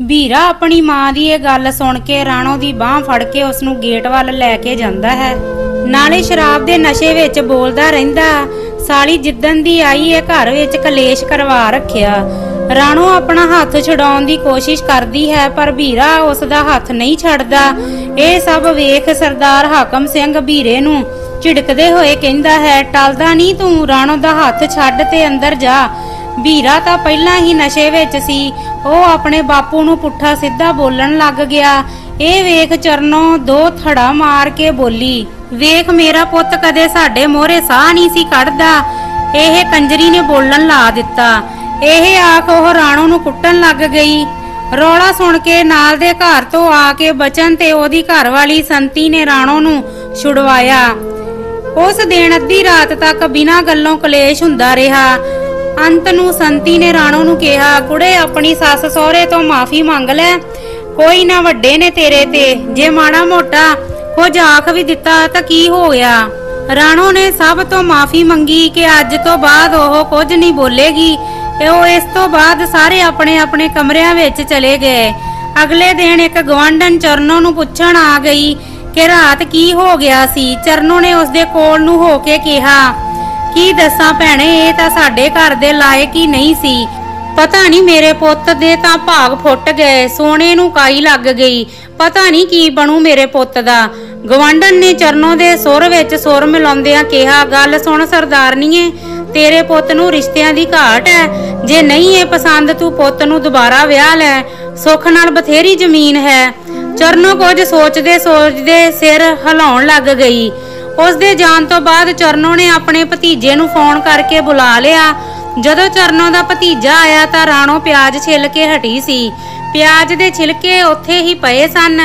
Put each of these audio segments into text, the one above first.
ਵੀਰਾ ਆਪਣੀ ਮਾਂ ਦੀ ਇਹ ਗੱਲ ਸੁਣ ਕੇ ਰਾਣੋ ਦੀ ਬਾਹ ਫੜ ਕੇ ਉਸ ਨੂੰ ਗੇਟ ਵੱਲ ਲੈ ਕੇ ਜਾਂਦਾ ਹੈ। ਨਾਲੇ ਸ਼ਰਾਬ ਦੇ ਨਸ਼ੇ ਵਿੱਚ ਬੋਲਦਾ ਰਹਿੰਦਾ, ਸਾਲੀ ਜਿੱਦਨ ਦੀ ਆਈ ਇਹ ਘਰ ਵਿੱਚ ਕਲੇਸ਼ ਕਰਵਾ ਰੱਖਿਆ। ਰਾਣੋ ਆਪਣਾ ਹੱਥ ਛਡਾਉਣ ਦੀ ਕੋਸ਼ਿਸ਼ ਕਰਦੀ ਹੈ, ਪਰ ਵੀਰਾ ਉਸ ਦਾ ਹੱਥ ਨਹੀਂ ਛੱਡਦਾ। ਇਹ ਸਭ ਵੇਖ ਸਰਦਾਰ ਹਾਕਮ ਸਿੰਘ ਵੀਰੇ ਨੂੰ ਝਿੜਕਦੇ ਹੋਏ ਕਹਿੰਦਾ ਹੈ, ਟਲਦਾ ਨਹੀਂ ਤੂੰ, ਰਾਣੋ ਦਾ ਹੱਥ ਛੱਡ ਤੇ ਅੰਦਰ ਜਾ। ਵੀਰਾ ਤਾਂ ਪਹਿਲਾਂ ਹੀ ਨਸ਼ੇ ਵਿੱਚ ਸੀ। ਉਹ ਆਪਣੇ ਬਾਪੂ ਨੂੰ ਪੁੱਠਾ ਸਿੱਧਾ ਬੋਲਣ ਲੱਗ ਗਿਆ। ਇਹ ਵੇਖ ਚਰਨੋਂ ਦੋ ਥੜਾ ਮਾਰ ਕੇ ਬੋਲੀ, ਵੇਖ ਮੇਰਾ ਪੁੱਤ ਕਦੇ ਸਾਡੇ ਮੋਹਰੇ ਸਾਹ ਨਹੀਂ ਸੀ ਕੱਢਦਾ। ਇਹ ਕੰਜਰੀ ਨੇ ਬੋਲਣ ਲਾ ਦਿੱਤਾ। ਇਹ ਆਖ ਉਹ ਰਾਣੋ ਨੂੰ ਕੁੱਟਣ ਲੱਗ ਗਈ। ਰੌਲਾ ਸੁਣ ਕੇ ਨਾਲ ਦੇ ਘਰ ਤੋਂ ਆ ਕੇ ਬਚਨ ਤੇ ਉਹਦੀ ਘਰਵਾਲੀ ਸੰਤੀ ਨੇ ਰਾਣੋ ਨੂੰ ਛੁਡਵਾਇਆ। ਉਸ ਦਿਨ ਅੱਧੀ ਰਾਤ ਤੱਕ ਬਿਨਾਂ ਗੱਲੋਂ ਕਲੇਸ਼ ਹੁੰਦਾ ਰਿਹਾ। ਅੰਤ ਨੂੰ ਸੰਤੀ ਨੇ ਰਾਣੋ ਨੂੰ ਕਿਹਾ, ਕੁੜੇ, ਆਪਣੀ ਸੱਸ ਸਹੁਰੇ ਤੋਂ ਮਾਫੀ ਮੰਗ ਲੈ। ਕੋਈ ਨਾ ਵੱਡੇ ਨੇ ਤੇਰੇ ਤੇ। ਜੇ ਮਾੜਾ ਮੋਟਾ ਕੁਝ ਆਖ ਵੀ ਦਿੱਤਾ ਤਾਂ ਕੀ ਹੋ ਗਿਆ ਰਾਣੋ ਨੇ ਸਭ ਤੋਂ ਮਾਫੀ ਮੰਗੀ ਕਿ ਅੱਜ ਤੋਂ ਬਾਅਦ ਉਹ ਕੁਝ ਨਹੀਂ ਬੋਲੇਗੀ ਤੇ ਉਹ ਇਸ ਤੋਂ ਬਾਅਦ ਸਾਰੇ ਆਪਣੇ ਆਪਣੇ ਕਮਰਿਆਂ ਵਿੱਚ ਚਲੇ ਗਏ। ਅਗਲੇ ਦਿਨ ਇੱਕ ਗਵਾਂਢਣ ਚਰਨੋ ਨੂੰ ਪੁੱਛਣ ਆ ਗਈ ਕਿ ਰਾਤ ਕੀ ਹੋ ਗਿਆ ਸੀ। ਚਰਨੋ ਨੇ ਉਸਦੇ ਕੋਲ ਨੂੰ ਹੋ ਕੇ ਕਿਹਾ ਕੀ ਦੱਸਾਂ ਭੈਣੇ, ਇਹ ਤਾਂ ਸਾਡੇ ਘਰ ਦੇ ਲਾਇਕ ਹੀ ਨਹੀਂ ਸੀ। ਪਤਾ ਨਹੀਂ ਮੇਰੇ ਪੁੱਤ ਦੇ ਤਾਂ ਭਾਗ ਫੁੱਟ ਗਏ, ਸੋਨੇ ਨੂੰ ਕਾਈ ਲੱਗ ਗਈ। ਪਤਾ ਨਹੀਂ ਕੀ ਬਣੂ ਮੇਰੇ ਪੁੱਤ ਦਾ। ਗਵਾਂਢਣ ਨੇ ਚਰਨੋਂ ਦੇ ਸੁਰ ਵਿੱਚ ਸੁਰ ਮਿਲਾਉਂਦਿਆਂ ਕਿਹਾ, ਗੱਲ ਸੁਣ ਸਰਦਾਰਨੀਏ, ਤੇਰੇ ਪੁੱਤ ਨੂੰ ਰਿਸ਼ਤਿਆਂ ਦੀ ਘਾਟ ਹੈ ਜੇ ਨਹੀਂ ਇਹ ਪਸੰਦ ਤੂੰ ਪੁੱਤ ਨੂੰ ਦੁਬਾਰਾ ਵਿਆਹ ਲੈ, ਸੁੱਖ ਨਾਲ ਬਥੇਰੀ ਜ਼ਮੀਨ ਹੈ। ਚਰਨੋਂ ਕੁਝ ਸੋਚਦੇ ਸੋਚਦੇ ਸਿਰ ਹਿਲਾਉਣ ਲੱਗ ਗਈ। ਉਸ ਦੇ ਜਾਣ ਤੋਂ ਬਾਅਦ ਚਰਨੋ ਨੇ ਆਪਣੇ ਭਤੀਜੇ ਨੂੰ ਫੋਨ ਕਰਕੇ ਬੁਲਾ ਲਿਆ। ਜਦੋਂ ਚਰਨੋ ਦਾ ਭਤੀਜਾ ਆਇਆ ਤਾਂ ਰਾਣੋ ਪਿਆਜ਼ ਛਿੱਲ ਕੇ ਹਟੀ ਸੀ। ਪਿਆਜ਼ ਦੇ ਛਿਲਕੇ ਉੱਥੇ ਹੀ ਪਏ ਸਨ।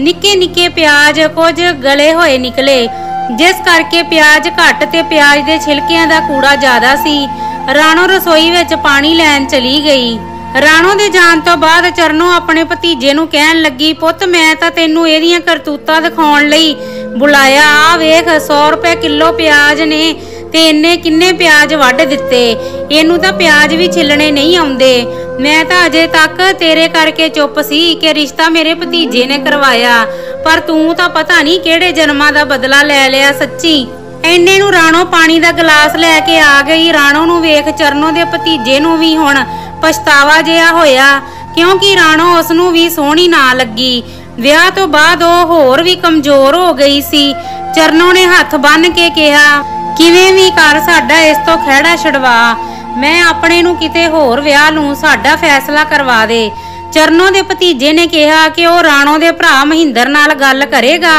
ਨਿੱਕੇ ਨਿੱਕੇ ਪਿਆਜ਼ ਕੁਝ ਗਲੇ ਹੋਏ ਨਿਕਲੇ। ਜਿਸ ਕਰਕੇ ਪਿਆਜ਼ ਘੱਟ ਤੇ ਪਿਆਜ਼ ਦੇ ਛਿਲਕਿਆਂ ਦਾ ਕੂੜਾ ਜ਼ਿਆਦਾ ਸੀ। ਰਾਣੋ ਰਸੋਈ ਵਿੱਚ ਪਾਣੀ ਲੈਣ ਚਲੀ ਗਈ। ਰਾਣੋ ਦੇ ਜਾਣ ਤੋਂ ਬਾਅਦ ਚਰਨੋ ਆਪਣੇ ਭਤੀਜੇ ਨੂੰ ਕਹਿਣ ਲੱਗੀ, ਪੁੱਤ, ਮੈਂ ਤਾਂ ਤੈਨੂੰ ਇਹਦੀਆਂ ਕਰਤੂਤਾਂ ਦਿਖਾਉਣ ਲਈ ਬੁਲਾਇਆ। ਆ ਵੇਖ 100 ਰੁਪਏ ਕਿਲੋ ਪਿਆਜ਼ ਨੇ ਤੇ ਇੰਨੇ ਕਿੰਨੇ ਪਿਆਜ਼ ਵੱਢ ਦਿੱਤੇ। ਇਹਨੂੰ ਤਾਂ ਪਿਆਜ਼ ਵੀ ਛਿੱਲਣੇ ਨਹੀਂ ਆਉਂਦੇ। ਮੈਂ ਤਾਂ ਅਜੇ ਤੱਕ ਤੇਰੇ ਕਰਕੇ ਚੁੱਪ ਸੀ ਕਿ ਰਿਸ਼ਤਾ ਮੇਰੇ ਭਤੀਜੇ ਨੇ ਕਰਵਾਇਆ। ਪਰ ਤੂੰ ਤਾਂ ਪਤਾ ਨਹੀਂ ਕਿਹੜੇ ਜਨਮਾਂ ਦਾ ਬਦਲਾ ਲੈ ਲਿਆ, ਸੱਚੀ। ਐਨੇ ਨੂੰ ਰਾਣੋ ਪਾਣੀ ਦਾ ਗਲਾਸ ਲੈ ਕੇ ਆ ਗਈ, ਰਾਣੋ ਨੂੰ ਵੇਖ ਚਰਨੋ ਦੇ ਭਤੀਜੇ ਨੂੰ ਵੀ ਹੁਣ ਪਛਤਾਵਾ ਜਿਹਾ ਹੋਇਆ, ਕਿਉਂਕਿ ਰਾਣੋ ਉਸ ਨੂੰ ਵੀ ਸੋਹਣੀ ਨਾ ਲੱਗੀ। ਵਿਆਹ ਤੋਂ ਬਾਅਦ ਉਹ ਹੋਰ ਵੀ ਕਮਜ਼ੋਰ ਹੋ ਗਈ ਸੀ। ਚਰਨੋ ਨੇ ਹੱਥ ਬੰਨ ਕੇ ਕਿਹਾ, ਕਿਵੇਂ ਵੀ ਕਰ, ਸਾਡਾ ਇਸ ਤੋਂ ਖਹਿੜਾ ਛਡਵਾ। ਮੈਂ ਆਪਣੇ ਨੂੰ ਕਿਤੇ ਹੋਰ ਵਿਆਹ ਨੂੰ ਸਾਡਾ ਫੈਸਲਾ ਕਰਵਾ ਦੇ। ਚਰਨੋ ਦੇ ਭਤੀਜੇ ਨੇ ਕਿਹਾ ਕਿ ਉਹ ਰਾਣੋ ਦੇ ਭਰਾ ਮਹਿੰਦਰ ਨਾਲ ਗੱਲ ਕਰੇਗਾ।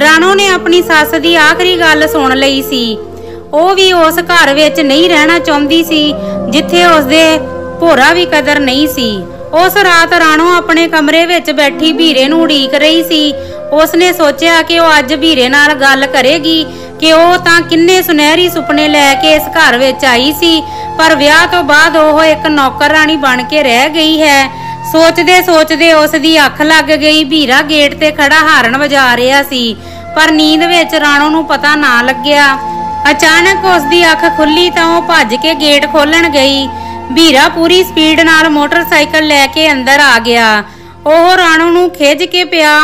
ਰਾਣੋ ਨੇ ਆਪਣੀ ਸੱਸ ਦੀ ਆਖਰੀ ਗੱਲ ਸੁਣ ਲਈ ਸੀ। ਉਹ ਵੀ ਉਸ ਘਰ ਵਿੱਚ ਨਹੀਂ ਰਹਿਣਾ ਚਾਹੁੰਦੀ ਸੀ, ਜਿੱਥੇ ਉਸਦੇ ਭੋਰਾ ਵੀ ਕਦਰ ਨਹੀਂ ਸੀ। ਉਸ ਰਾਤ ਰਾਣੋ ਆਪਣੇ ਕਮਰੇ ਵਿੱਚ ਬੈਠੀ ਵੀਰੇ ਨੂੰ ਉਡੀਕ ਰਹੀ ਸੀ। ਉਸਨੇ ਸੋਚਿਆ ਕਿ ਉਹ ਅੱਜ ਵੀਰੇ ਨਾਲ ਗੱਲ ਕਰੇਗੀ, ਕਿ ਉਹ ਤਾਂ ਕਿੰਨੇ ਸੁਨਹਿਰੀ ਸੁਪਨੇ ਲੈ ਕੇ ਇਸ ਘਰ ਵਿੱਚ ਆਈ ਸੀ, ਪਰ ਵਿਆਹ ਤੋਂ ਬਾਅਦ ਉਹ ਇੱਕ ਨੌਕਰਾਨੀ ਬਣ ਕੇ ਰਹਿ ਗਈ ਹੈ। ਸੋਚਦੇ ਸੋਚਦੇ ਉਸ ਦੀ ਅੱਖ ਲੱਗ ਗਈ। ਵੀਰਾ ਗੇਟ ਤੇ ਖੜਾ ਹਾਰਨ ਵਜਾ ਰਿਹਾ ਸੀ, ਪਰ ਨੀਂਦ ਵਿੱਚ ਰਾਣੋ ਨੂੰ ਪਤਾ ਨਾ ਲੱਗਿਆ। ਅਚਾਨਕ ਉਸ ਦੀ ਅੱਖ ਖੁੱਲੀ ਤਾਂ ਉਹ ਭੱਜ ਕੇ ਗੇਟ ਖੋਲਣ ਗਈ। ਵੀਰਾ ਪੂਰੀ ਸਪੀਡ ਨਾਲ ਮੋਟਰਸਾਈਕਲ ਲੈ ਕੇ ਅੰਦਰ ਆ ਗਿਆ। ਉਹ ਰਾਣੋ ਨੂੰ ਖਿੱਚ ਕੇ ਪਿਆ।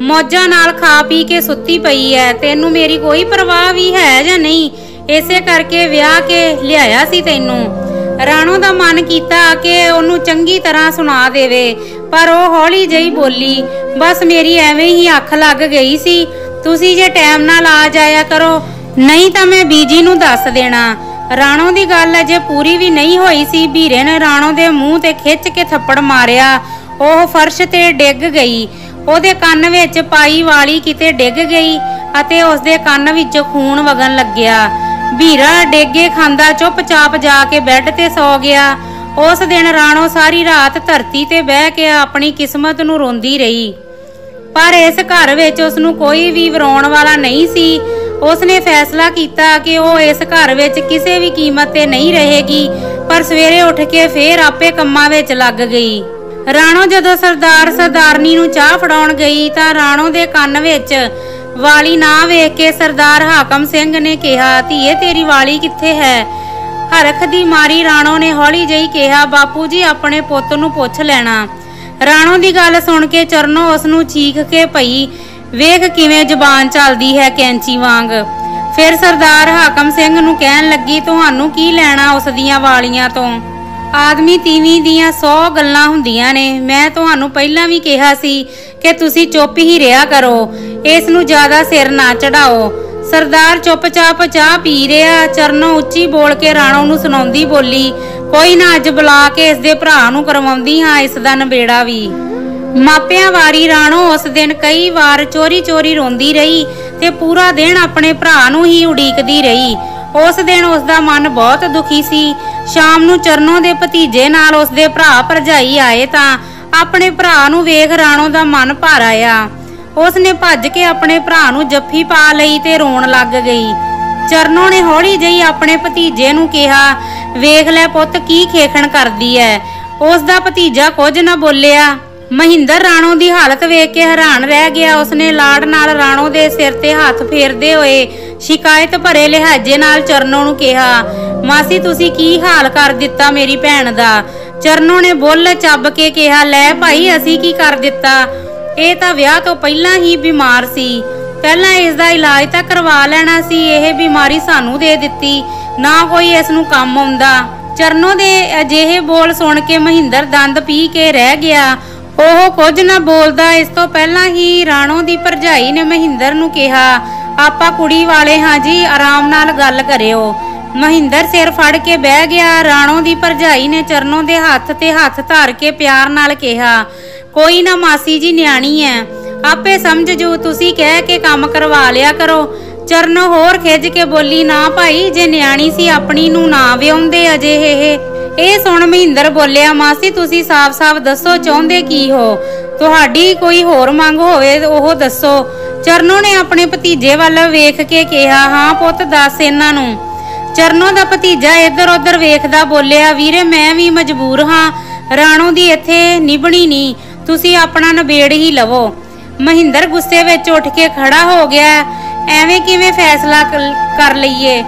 ਮੌਜਾਂ ਨਾਲ ਖਾ ਪੀ ਕੇ ਸੁੱਤੀ ਪਈ ਐ ਤੈਨੂੰ ਮੇਰੀ ਕੋਈ ਪਰਵਾਹ ਵੀ ਹੈ ਜਾਂ ਨਹੀਂ? ਇਸੇ ਕਰਕੇ ਵਿਆਹ ਕੇ ਲਿਆਇਆ ਸੀ ਤੈਨੂੰ। ਰਾਣੋ ਦਾ ਮਨ ਕੀਤਾ ਕਿ ਉਹਨੂੰ ਚੰਗੀ ਤਰ੍ਹਾਂ ਸੁਣਾ ਦੇਵੇ, ਪਰ ਉਹ ਹੌਲੀ ਜਿਹੀ ਬੋਲੀ, ਬਸ ਮੇਰੀ ਐਵੇਂ ਹੀ ਅੱਖ ਲੱਗ ਗਈ ਸੀ, ਤੁਸੀਂ ਜੇ ਟਾਈਮ ਨਾਲ ਆ ਜਾਇਆ ਕਰੋ, ਨਹੀਂ ਤਾਂ ਮੈਂ ਬੀਜੀ ਨੂੰ ਦੱਸ ਦੇਣਾ। ਰਾਣੋ ਦੀ ਗੱਲ ਅਜੇ ਪੂਰੀ ਵੀ ਨਹੀਂ ਹੋਈ ਸੀ ਵੀਰੇ ਨੇ ਰਾਣੋ ਦੇ ਮੂੰਹ ਤੇ ਖਿੱਚ ਕੇ ਥੱਪੜ ਮਾਰਿਆ। ਉਹ ਫਰਸ਼ ਤੇ ਡਿੱਗ ਗਈ। ਉਹਦੇ ਕੰਨ ਵਿੱਚ ਪਾਈ ਵਾਲੀ ਕਿਤੇ ਡਿੱਗ ਗਈ ਅਤੇ ਉਸਦੇ ਕੰਨ ਵਿੱਚੋਂ ਖੂਨ ਵਗਣ ਲੱਗਿਆ। ਵੀਰਾ ਡੇਗੇ ਖਾਂਦਾ ਚੁੱਪਚਾਪ ਜਾ ਕੇ ਬੈੱਡ ਤੇ ਸੌ ਗਿਆ। ਉਸ ਦਿਨ ਰਾਣੋ ਸਾਰੀ ਰਾਤ ਧਰਤੀ ਤੇ ਬਹਿ ਕੇ ਆਪਣੀ ਕਿਸਮਤ ਨੂੰ ਰੋਂਦੀ ਰਹੀ। ਪਰ ਇਸ ਘਰ ਵਿੱਚ ਉਸ ਨੂੰ ਕੋਈ ਵੀ ਵਰਾਉਣ ਵਾਲਾ ਨਹੀਂ ਸੀ। ਉਸ ਨੇ ਫੈਸਲਾ ਕੀਤਾ ਕਿ ਉਹ ਇਸ ਘਰ ਵਿੱਚ ਕਿਸੇ ਵੀ ਕੀਮਤ ਤੇ ਨਹੀਂ ਰਹੇਗੀ, ਪਰ ਸਵੇਰੇ ਉੱਠ ਕੇ ਫੇਰ ਆਪੇ ਕੰਮਾਂ ਵਿੱਚ ਲੱਗ ਗਈ। ਰਾਣੋ ਜਦੋਂ ਸਰਦਾਰ ਸਰਦਾਰਨੀ ਨੂੰ ਚਾਹ ਫੜਾਉਣ ਗਈ ਤਾਂ ਰਾਣੋ ਦੇ ਕੰਨ ਵਿੱਚ ਵਾਲੀ ਨਾ ਵੇਖ ਕੇ ਸਰਦਾਰ ਹਾਕਮ ਸਿੰਘ ਨੇ ਕਿਹਾ, ਧੀਏ, ਤੇਰੀ ਵਾਲੀ ਕਿੱਥੇ ਹੈ? ਹਰਖ ਦੀ ਮਾਰੀ ਰਾਣੋ ਨੇ ਹੌਲੀ ਜਿਹੀ ਕਿਹਾ, ਬਾਪੂ ਜੀ, ਆਪਣੇ ਪੁੱਤ ਨੂੰ ਪੁੱਛ ਲੈਣਾ। ਰਾਣੋ ਦੀ ਗੱਲ ਸੁਣ ਕੇ ਚਰਨੋ ਉਸ ਨੂੰ ਚੀਖ ਕੇ ਪਈ, ਵੇਖ ਕਿਵੇਂ ਜ਼ੁਬਾਨ ਚੱਲਦੀ ਹੈ ਕੈਂਚੀ ਵਾਂਗ। ਫਿਰ ਸਰਦਾਰ ਹਾਕਮ ਸਿੰਘ ਨੂੰ ਕਹਿਣ ਲੱਗੀ, ਤੁਹਾਨੂੰ ਕੀ ਲੈਣਾ ਉਸ ਦੀਆਂ ਵਾਲੀਆਂ ਤੋਂ? ਆਦਮੀ ਤੀਵੀਂ ਦੀਆਂ 100 ਗੱਲਾਂ ਹੁੰਦੀਆਂ ਨੇ, ਮੈਂ ਤੁਹਾਨੂੰ ਪਹਿਲਾਂ ਵੀ ਕਿਹਾ ਸੀ ਕਿ ਤੁਸੀਂ ਚੁੱਪ ਹੀ ਰਿਹਾ ਕਰੋ, ਇਸ ਨੂੰ ਜ਼ਿਆਦਾ ਸਿਰ ਨਾ ਚੜਾਓ। ਸਰਦਾਰ ਚੁੱਪਚਾਪ ਚਾਹ ਪੀ ਰਿਹਾ, ਚਰਨੋਂ ਉੱਚੀ ਬੋਲ ਕੇ ਰਾਣੋ ਨੂੰ ਸੁਣਾਉਂਦੀ ਬੋਲੀ, ਕੋਈ ਨਾ, ਅੱਜ ਬੁਲਾ ਕੇ ਇਸ ਦੇ ਭਰਾ ਨੂੰ ਕਰਵਾਉਂਦੀ ਹਾਂ ਇਸ ਦਾ ਨਵੇੜਾ ਵੀ। ਮਾਪਿਆਂ ਵਾਰੀ ਰਾਣੋ ਉਸ ਦਿਨ ਕਈ ਵਾਰ ਚੋਰੀ-ਚੋਰੀ ਰੋਂਦੀ ਰਹੀ ਤੇ ਪੂਰਾ ਦਿਨ ਆਪਣੇ ਭਰਾ ਨੂੰ ਹੀ ਉਡੀਕਦੀ ਰਹੀ। ਉਸ ਦਿਨ ਉਸ ਦਾ ਮਨ ਬਹੁਤ ਦੁਖੀ ਸੀ। ਸ਼ਾਮ ਨੂੰ ਚਰਨੋ ਦੇ ਭਤੀਜੇ ਨਾਲ ਉਸ ਦੇ ਭਰਾ ਭਰਜਾਈ ਆਏ ਤਾਂ ਆਪਣੇ ਭਰਾ ਨੂੰ ਵੇਖ ਰਾਣੋ ਦਾ ਮਨ ਭਰ ਆਇਆ। ਉਸ ਨੇ ਭੱਜ ਕੇ ਆਪਣੇ ਭਰਾ ਨੂੰ ਜੱਫੀ ਪਾ ਲਈ ਤੇ ਰੋਣ ਲੱਗ ਗਈ। ਚਰਨੋ ਨੇ ਹੌਲੀ ਜਿਹੀ ਆਪਣੇ ਭਤੀਜੇ ਨੂੰ ਕਿਹਾ, ਵੇਖ ਲੈ ਪੁੱਤ, ਕੀ ਖੇਖਣ ਕਰਦੀ ਐ? ਉਸ ਦਾ ਭਤੀਜਾ ਕੁਝ ਨਾ ਬੋਲਿਆ। ਮਹਿੰਦਰ ਰਾਣੋ ਦੀ ਹਾਲਤ ਵੇਖ ਕੇ ਹੈਰਾਨ ਰਹਿ ਗਿਆ। ਉਸਨੇ ਲਾੜ ਨਾਲ ਰਾਣੋ ਦੇ ਸਿਰ ਤੇ ਹੱਥ ਫੇਰਦੇ ਹੋਏ ਸ਼ਿਕਾਇਤ ਭਰੇ ਲਿਹਾਜ਼ੇ ਨਾਲ ਚਰਨੋ ਨੂੰ ਕਿਹਾ, ਮਾਸੀ, ਤੁਸੀਂ ਕੀ ਹਾਲ ਕਰ ਦਿੱਤਾ ਮੇਰੀ ਭੈਣ ਦਾ? ਚਰਨੋ ਨੇ ਬੁੱਲ ਚੱਬ ਕੇ ਕਿਹਾ, ਲੈ ਭਾਈ, ਅਸੀਂ ਕੀ ਕਰ ਦਿੱਤਾ? ਇਹ ਤਾਂ ਵਿਆਹ ਤੋਂ ਪਹਿਲਾਂ ਹੀ ਬਿਮਾਰ ਸੀ। ਪਹਿਲਾਂ ਇਸ ਦਾ ਇਲਾਜ ਤਾਂ ਕਰਵਾ ਲੈਣਾ ਸੀ, ਇਹ ਬਿਮਾਰੀ ਸਾਨੂੰ ਦੇ ਦਿੱਤੀ। ਨਾ ਕੋਈ ਇਸ ਨੂੰ ਕੰਮ ਆਉਂਦਾ। ਚਰਨੋ ਦੇ ਅਜਿਹੇ ਬੋਲ ਸੁਣ ਕੇ ਮਹਿੰਦਰ ਦੰਦ ਪੀ ਕੇ ਰਹਿ ਗਿਆ। ਉਹ ਕੁਝ ਨਾ ਬੋਲਦਾ, ਇਸ ਤੋਂ ਪਹਿਲਾਂ ਹੀ ਰਾਣੋ ਦੀ ਭਰਜਾਈ ਨੇ ਮਹਿੰਦਰ ਨੂੰ ਕਿਹਾ, ਆਪਾਂ ਕੁੜੀ ਵਾਲੇ ਹਾਂ ਜੀ, ਆਰਾਮ ਨਾਲ ਗੱਲ ਕਰਿਓ। ਮਹਿੰਦਰ ਸਿਰ ਫੜ ਕੇ ਬਹਿ ਗਿਆ। ਰਾਣੋ ਦੀ ਭਰਜਾਈ ਨੇ ਚਰਨੋ ਦੇ ਹੱਥ ਤੇ ਹੱਥ ਧਾਰ ਕੇ ਪਿਆਰ ਨਾਲ ਕਿਹਾ, ਕੋਈ ਨਾ ਮਾਸੀ ਜੀ, ਨਿਆਣੀ ਐ। ਆਪੇ ਸਮਝ ਜੋ, ਤੁਸੀਂ ਕਹਿ ਕੇ ਕੰਮ ਕਰਵਾ ਲਿਆ ਕਰੋ। ਚਰਨੋ ਹੋਰ ਖਿੱਚ ਕੇ ਬੋਲੀ, ਨਾ ਭਾਈ, ਜੇ ਨਿਆਣੀ ਸੀ, ਆਪਣੀ ਨੂੰ ਨਾ ਵਿਆਉਂਦੇ ਅਜੇ ਇਹ। ਇਹ ਸੁਣ ਮਹਿੰਦਰ ਬੋਲਿਆ, ਮਾਸੀ, ਤੁਸੀਂ ਸਾਫ਼-ਸਾਫ਼ ਦੱਸੋ, ਚਾਹੁੰਦੇ ਕੀ ਹੋ? ਤੁਹਾਡੀ ਕੋਈ ਹੋਰ ਮੰਗ ਹੋਵੇ, ਉਹ ਦੱਸੋ। ਚਰਨੋ ਨੇ ਆਪਣੇ ਭਤੀਜੇ ਵੱਲ ਵੇਖ ਕੇ ਕਿਹਾ, ਹਾਂ ਪੁੱਤ, ਦੱਸ ਇਹਨਾਂ ਨੂੰ। ਚਰਨੋ ਦਾ ਭਤੀਜਾ ਇੱਧਰ-ਉੱਧਰ ਵੇਖਦਾ ਬੋਲਿਆ, ਵੀਰੇ, ਮੈਂ ਵੀ ਮਜਬੂਰ ਹਾਂ। ਰਾਣੋ ਦੀ ਇੱਥੇ ਨਿਭਣੀ ਨਹੀਂ ਤੁਸੀਂ ਆਪਣਾ ਨਵੇੜ ਹੀ ਲਵੋ। ਮਹਿੰਦਰ ਗੁੱਸੇ ਵਿੱਚ ਉੱਠ ਕੇ ਖੜਾ ਹੋ ਗਿਆ। ਐਵੇਂ ਕਿਵੇਂ ਫੈਸਲਾ ਕਰ ਲਈਏ?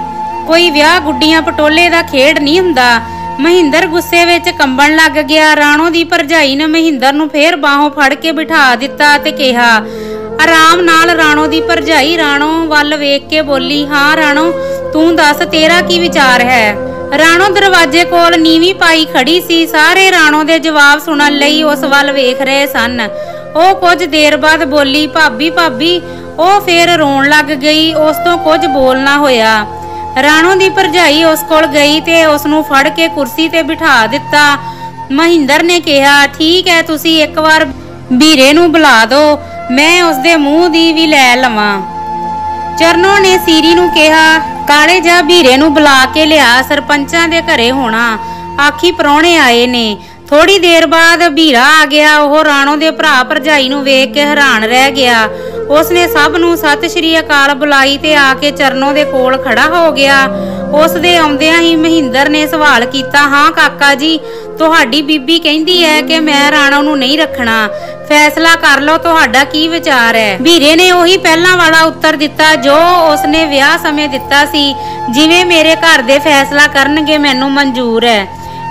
ਕੋਈ ਵਿਆਹ ਗੁੱਡੀਆਂ ਪਟੋਲੇ ਦਾ ਖੇਡ ਨਹੀਂ ਹੁੰਦਾ। ਮਹਿੰਦਰ ਗੁੱਸੇ ਵਿੱਚ ਕੰਬਣ ਲੱਗ ਗਿਆ। ਰਾਣੋ ਦੀ ਭਰਜਾਈ ਨੇ ਮਹਿੰਦਰ ਨੂੰ ਫੇਰ ਬਾਹੋਂ ਫੜ ਕੇ ਬਿਠਾ ਦਿੱਤਾ ਤੇ ਕਿਹਾ, ਆਰਾਮ ਨਾਲ ਰਾਣੋ ਦੀ ਭਰਜਾਈ ਰਾਣੋ ਵੱਲ ਵੇਖ ਕੇ ਬੋਲੀ, ਹਾਂ ਰਾਣੋ ਤੂੰ ਦੱਸ ਤੇਰਾ ਕੀ ਵਿਚਾਰ ਹੈ? ਰਾਣੋ ਦਰਵਾਜ਼ੇ ਕੋਲ ਨੀਵੀਂ ਪਾਈ ਖੜੀ ਸੀ। ਸਾਰੇ ਰਾਣੋ ਦੇ ਜਵਾਬ ਸੁਣਨ ਲਈ ਉਸ ਵੱਲ ਵੇਖ ਰਹੇ ਸਨ। ਉਹ ਕੁਝ ਦੇਰ ਬਾਅਦ ਬੋਲੀ, ਭਾਬੀ ਭਾਬੀ। ਉਹ ਫੇਰ ਰੋਣ ਲੱਗ ਗਈ। ਉਸ ਤੋਂ ਕੁਝ ਬੋਲਣਾ ਹੋਇਆ। ਰਾਣੋ ਦੀ ਭਰਜਾਈ ਉਸ ਕੋਲ ਗਈ ਤੇ ਉਸ ਨੂੰ ਫੜ ਕੇ ਕੁਰਸੀ ਤੇ ਬਿਠਾ ਦਿੱਤਾ। ਮਹਿੰਦਰ ਨੇ ਕਿਹਾ, ਠੀਕ ਹੈ, ਤੁਸੀਂ ਇੱਕ ਵਾਰ ਵੀਰੇ ਨੂੰ ਬੁਲਾ ਦਿਓ ਮੈਂ ਉਸ ਦੇ ਮੂੰਹ ਦੀ ਵੀ ਲੈ ਲਵਾਂ। ਚਰਨੋ ਨੇ ਸੀਰੀ ਨੂੰ ਕਿਹਾ ਕਾਲੇ ਜਾ ਵੀਰੇ ਨੂੰ ਬੁਲਾ ਕੇ ਲਿਆ, ਸਰਪੰਚਾਂ ਦੇ ਘਰੇ ਹੋਣਾ। ਆਖੀ ਪਰੌਣੇ ਆਏ ਨੇ। ਥੋੜੀ ਦੇਰ ਬਾਅਦ ਵੀਰਾ ਆ ਗਿਆ, ਉਹ ਰਾਣੋ ਦੇ ਭਰਾ ਭਰਜਾਈ ਨੂੰ ਵੇਖ ਕੇ ਹੈਰਾਨ ਰਹਿ ਗਿਆ। ਉਸਨੇ ਸਭ ਨੂੰ ਸਤਿ ਸ਼੍ਰੀ ਅਕਾਲ ਬੁਲਾਈ ਤੇ ਆ ਕੇ ਚਰਨੋ ਦੇ ਕੋਲ ਖੜਾ ਹੋ ਗਿਆ। ਉਸ ਦੇ ਆਉਂਦਿਆਂ ਹੀ ਮਹਿੰਦਰ ਨੇ ਸਵਾਲ ਕੀਤਾ, ਹਾਂ ਕਾਕਾ ਜੀ ਤੁਹਾਡੀ ਬੀਬੀ ਕਹਿੰਦੀ ਹੈ ਕਿ ਮੈਂ ਰਾਣਾ ਨੂੰ ਨਹੀਂ ਰੱਖਣਾ। ਫੈਸਲਾ ਕਰ ਲਓ, ਤੁਹਾਡਾ ਕੀ ਵਿਚਾਰ ਹੈ? ਵੀਰੇ ਨੇ ਉਹੀ ਪਹਿਲਾਂ ਵਾਲਾ ਉੱਤਰ ਦਿੱਤਾ ਜੋ ਉਸਨੇ ਵਿਆਹ ਸਮੇਂ ਦਿੱਤਾ ਸੀ। ਜਿਵੇਂ ਮੇਰੇ ਘਰ ਦੇ ਫੈਸਲਾ ਕਰਨਗੇ, ਮੈਨੂੰ ਮਨਜ਼ੂਰ ਹੈ।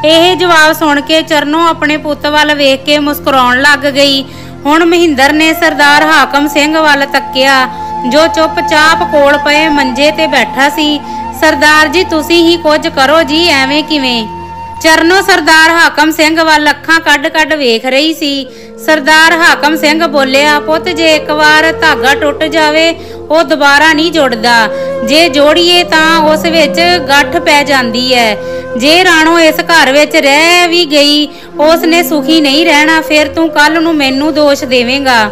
ਇਹ ਜਵਾਬ ਸੁਣ ਕੇ ਚਰਨੋ ਆਪਣੇ ਪੁੱਤ ਵੱਲ ਵੇਖ ਕੇ ਮੁਸਕਰਾਉਣ ਲੱਗ ਗਈ। ਹੁਣ ਮਹਿੰਦਰ ਨੇ ਸਰਦਾਰ ਹਾਕਮ ਸਿੰਘ ਵੱਲ ਤੱਕਿਆ, ਜੋ ਚੁੱਪਚਾਪ ਕੋਲ ਪਏ ਮੰਜੇ ਤੇ ਬੈਠਾ ਸੀ। ਸਰਦਾਰ ਜੀ, ਤੁਸੀਂ ਹੀ ਕੁਝ ਕਰੋ ਜੀ, ਐਵੇਂ ਕਿਵੇਂ? ਚਰਨੋ ਸਰਦਾਰ ਹਾਕਮ ਸਿੰਘ ਵੱਲ ਅੱਖਾਂ ਕੱਢ-ਕੱਢ ਵੇਖ ਰਹੀ ਸੀ। ਸਰਦਾਰ ਹਾਕਮ ਸਿੰਘ ਬੋਲਿਆ, ਪੁੱਤ, ਜੇ ਇੱਕ ਵਾਰ ਧਾਗਾ ਟੁੱਟ ਜਾਵੇ, ਉਹ ਦੁਬਾਰਾ ਨਹੀਂ ਜੁੜਦਾ। ਜੇ ਜੋੜੀਏ ਤਾਂ ਉਸ ਵਿੱਚ ਗੱਠ ਪੈ ਜਾਂਦੀ ਹੈ ਜੇ ਰਾਣੋ ਇਸ ਘਰ ਵਿੱਚ ਰਹਿ ਵੀ ਗਈ, ਉਸ ਨੇ ਸੁਖੀ ਨਹੀਂ ਰਹਿਣਾ, ਫਿਰ ਤੂੰ ਕੱਲ ਨੂੰ ਮੈਨੂੰ ਦੋਸ਼ ਦੇਵੇਂਗਾ।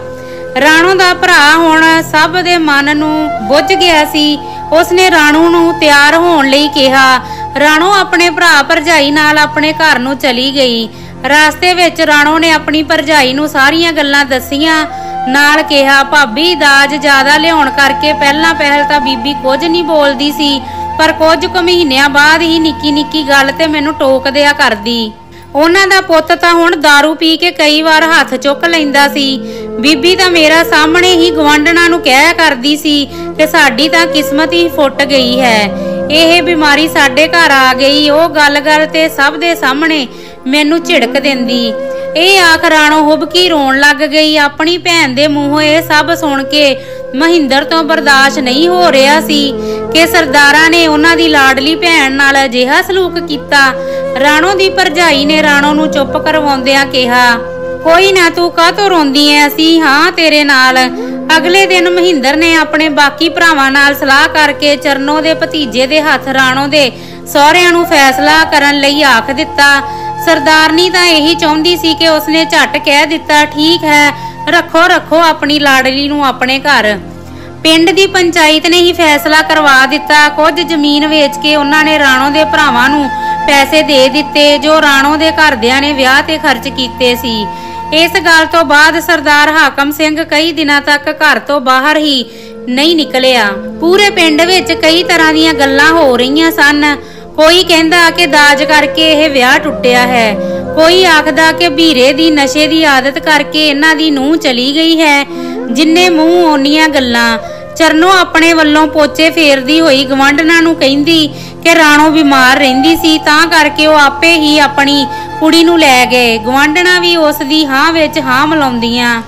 ਰਾਣੋ ਦਾ ਭਰਾ ਹੁਣ ਸਭ ਦੇ ਮਨ ਨੂੰ ਬੁੱਝ ਗਿਆ ਸੀ। ਉਸ ਨੇ ਰਾਣੋ ਨੂੰ ਤਿਆਰ ਹੋਣ ਲਈ ਕਿਹਾ ਰਾਣੋ ਆਪਣੇ ਭਰਾ ਭਰਜਾਈ ਨਾਲ ਆਪਣੇ ਘਰ ਨੂੰ ਚਲੀ ਗਈ। ਰਾਸਤੇ ਵਿੱਚ ਰਾਣੋ ਨੇ ਆਪਣੀ ਭਰਜਾਈ ਨੂੰ ਸਾਰੀਆਂ ਗੱਲਾਂ ਦੱਸੀਆਂ। ਨਾਲ ਕਿਹਾ, ਭਾਬੀ, ਦਾਜ ਜ਼ਿਆਦਾ ਲਿਆਉਣ ਕਰਕੇ ਪਹਿਲਾਂ ਪਹਿਲ ਤਾਂ ਬੀਬੀ ਕੁਝ ਨਹੀਂ ਬੋਲਦੀ ਸੀ, ਪਰ ਕੁਝ ਕੁ ਮਹੀਨਿਆਂ ਬਾਅਦ ਹੀ ਨਿੱਕੀ ਨਿੱਕੀ ਗੱਲ ਤੇ ਮੈਨੂੰ ਟੋਕ ਦਿਆ ਕਰਦੀ। ਉਹਨਾਂ ਦਾ ਪੁੱਤ ਤਾਂ ਹੁਣ दारू ਪੀ ਕੇ ਕਈ ਵਾਰ ਹੱਥ ਚੁੱਕ ਲੈਂਦਾ ਸੀ। ਬੀਬੀ ਤਾਂ ਮੇਰਾ ਸਾਹਮਣੇ ਹੀ ਗਵੰਡਣਾ ਨੂੰ ਕਹਿਆ ਕਰਦੀ ਸੀ ਕਿ ਸਾਡੀ ਤਾਂ ਕਿਸਮਤ ਹੀ ਫੁੱਟ ਗਈ ਹੈ। ਇਹ ਬਿਮਾਰੀ ਸਾਡੇ ਘਰ ਆ ਗਈ, ਉਹ ਗੱਲ-ਗੱਲ ਤੇ ਸਭ ਦੇ ਸਾਹਮਣੇ ਮੈਨੂੰ ਝਿੜਕ ਦਿੰਦੀ। ਇਹ ਆਖ ਰਾਣੋ ਹੁਬਕੀ ਰੋਣ ਲੱਗ ਗਈ? ਆਪਣੀ ਭੈਣ ਦੇ ਮੂੰਹੋਂ ਇਹ ਸਭ ਸੁਣ ਕੇ ਮਹਿੰਦਰ ਤੋਂ ਬਰਦਾਸ਼ਤ ਨਹੀਂ ਹੋ ਰਿਹਾ ਸੀ ਕਿ ਸਰਦਾਰਾਂ ਨੇ ਉਹਨਾਂ ਦੀ ਲਾਡਲੀ ਭੈਣ ਨਾਲ ਅਜਿਹਾ ਸਲੂਕ ਕੀਤਾ। ਰਾਣੋ ਦੀ ਭਰਜਾਈ ਨੇ ਰਾਣੋ ਨੂੰ ਚੁੱਪ ਕਰਵਾਉਂਦਿਆਂ ਕਿਹਾ ਕੋਈ ਨਾ ਤੂੰ ਕਾਹਤੋਂ ਰੋਂਦੀ ਐ? ਅਸੀਂ ਹਾਂ ਤੇਰੇ ਨਾਲ। ਅਗਲੇ ਦਿਨ ਮਹਿੰਦਰ ਨੇ ਆਪਣੇ ਬਾਕੀ ਭਰਾਵਾਂ ਨਾਲ ਸਲਾਹ ਕਰਕੇ ਚਰਨੋ ਦੇ ਭਤੀਜੇ ਦੇ ਹੱਥ, ਰਾਣੋ ਦੇ ਸਹੁਰਿਆਂ ਨੂੰ ਫੈਸਲਾ ਕਰਨ ਲਈ ਆਖ ਦਿੱਤਾ। ਸਰਦਾਰਨੀ ਤਾਂ ਇਹੀ ਚਾਹੁੰਦੀ ਸੀ ਕਿ ਉਸਨੇ ਝੱਟ ਕਹਿ ਦਿੱਤਾ, ਠੀਕ ਹੈ, ਰੱਖੋ ਰੱਖੋ ਆਪਣੀ ਲਾਡਲੀ ਨੂੰ ਆਪਣੇ ਘਰ। ਪਿੰਡ ਦੀ ਪੰਚਾਇਤ ਨੇ ਹੀ ਫੈਸਲਾ ਕਰਵਾ ਦਿੱਤਾ। ਕੁਝ ਜ਼ਮੀਨ ਵੇਚ ਕੇ ਉਹਨਾਂ ਨੇ ਰਾਣੋ ਦੇ ਭਰਾਵਾਂ ਨੂੰ ਪੈਸੇ ਦੇ ਦਿੱਤੇ, ਜੋ ਰਾਣੋ ਦੇ ਘਰਦਿਆਂ ਨੇ ਵਿਆਹ ਤੇ ਖਰਚ ਕੀਤੇ ਸੀ। ਇਸ ਗੱਲ ਤੋਂ ਬਾਅਦ ਸਰਦਾਰ ਹਾਕਮ ਸਿੰਘ ਕਈ ਦਿਨਾਂ ਤੱਕ ਘਰ ਤੋਂ ਬਾਹਰ ਹੀ ਨਹੀਂ ਨਿਕਲਿਆ। ਪੂਰੇ ਪਿੰਡ ਵਿੱਚ ਕਈ ਤਰ੍ਹਾਂ ਦੀਆਂ ਗੱਲਾਂ ਹੋ ਰਹੀਆਂ ਸਨ। ਕੋਈ ਕਹਿੰਦਾ ਕਿ ਦਾਜ ਕਰਕੇ ਇਹ ਵਿਆਹ ਟੁੱਟਿਆ ਹੈ। ਕੋਈ ਆਖਦਾ ਕਿ ਵੀਰੇ ਦੀ ਨਸ਼ੇ ਦੀ ਆਦਤ ਕਰਕੇ ਇਹਨਾਂ ਦੀ ਨੂੰਹ ਚਲੀ ਗਈ ਹੈ। ਜਿੰਨੇ ਮੂੰਹ ਓਨੀਆਂ ਗੱਲਾਂ। ਚਰਨੋ ਆਪਣੇ ਵੱਲੋਂ ਪੋਚੇ ਫੇਰਦੀ ਹੋਈ ਗਵੰਡਨਾ ਨੂੰ ਕਹਿੰਦੀ ਕਿ ਰਾਣੋ ਬਿਮਾਰ ਰਹਿੰਦੀ ਸੀ, ਤਾਂ ਕਰਕੇ ਉਹ ਆਪੇ ਹੀ ਆਪਣੀ ਕੁੜੀ ਨੂੰ ਲੈ ਗਏ। ਗਵੰਡਨਾ ਵੀ ਉਸ ਦੀ ਹਾਂ ਵਿੱਚ ਹਾਂ ਮਿਲਾਉਂਦੀਆਂ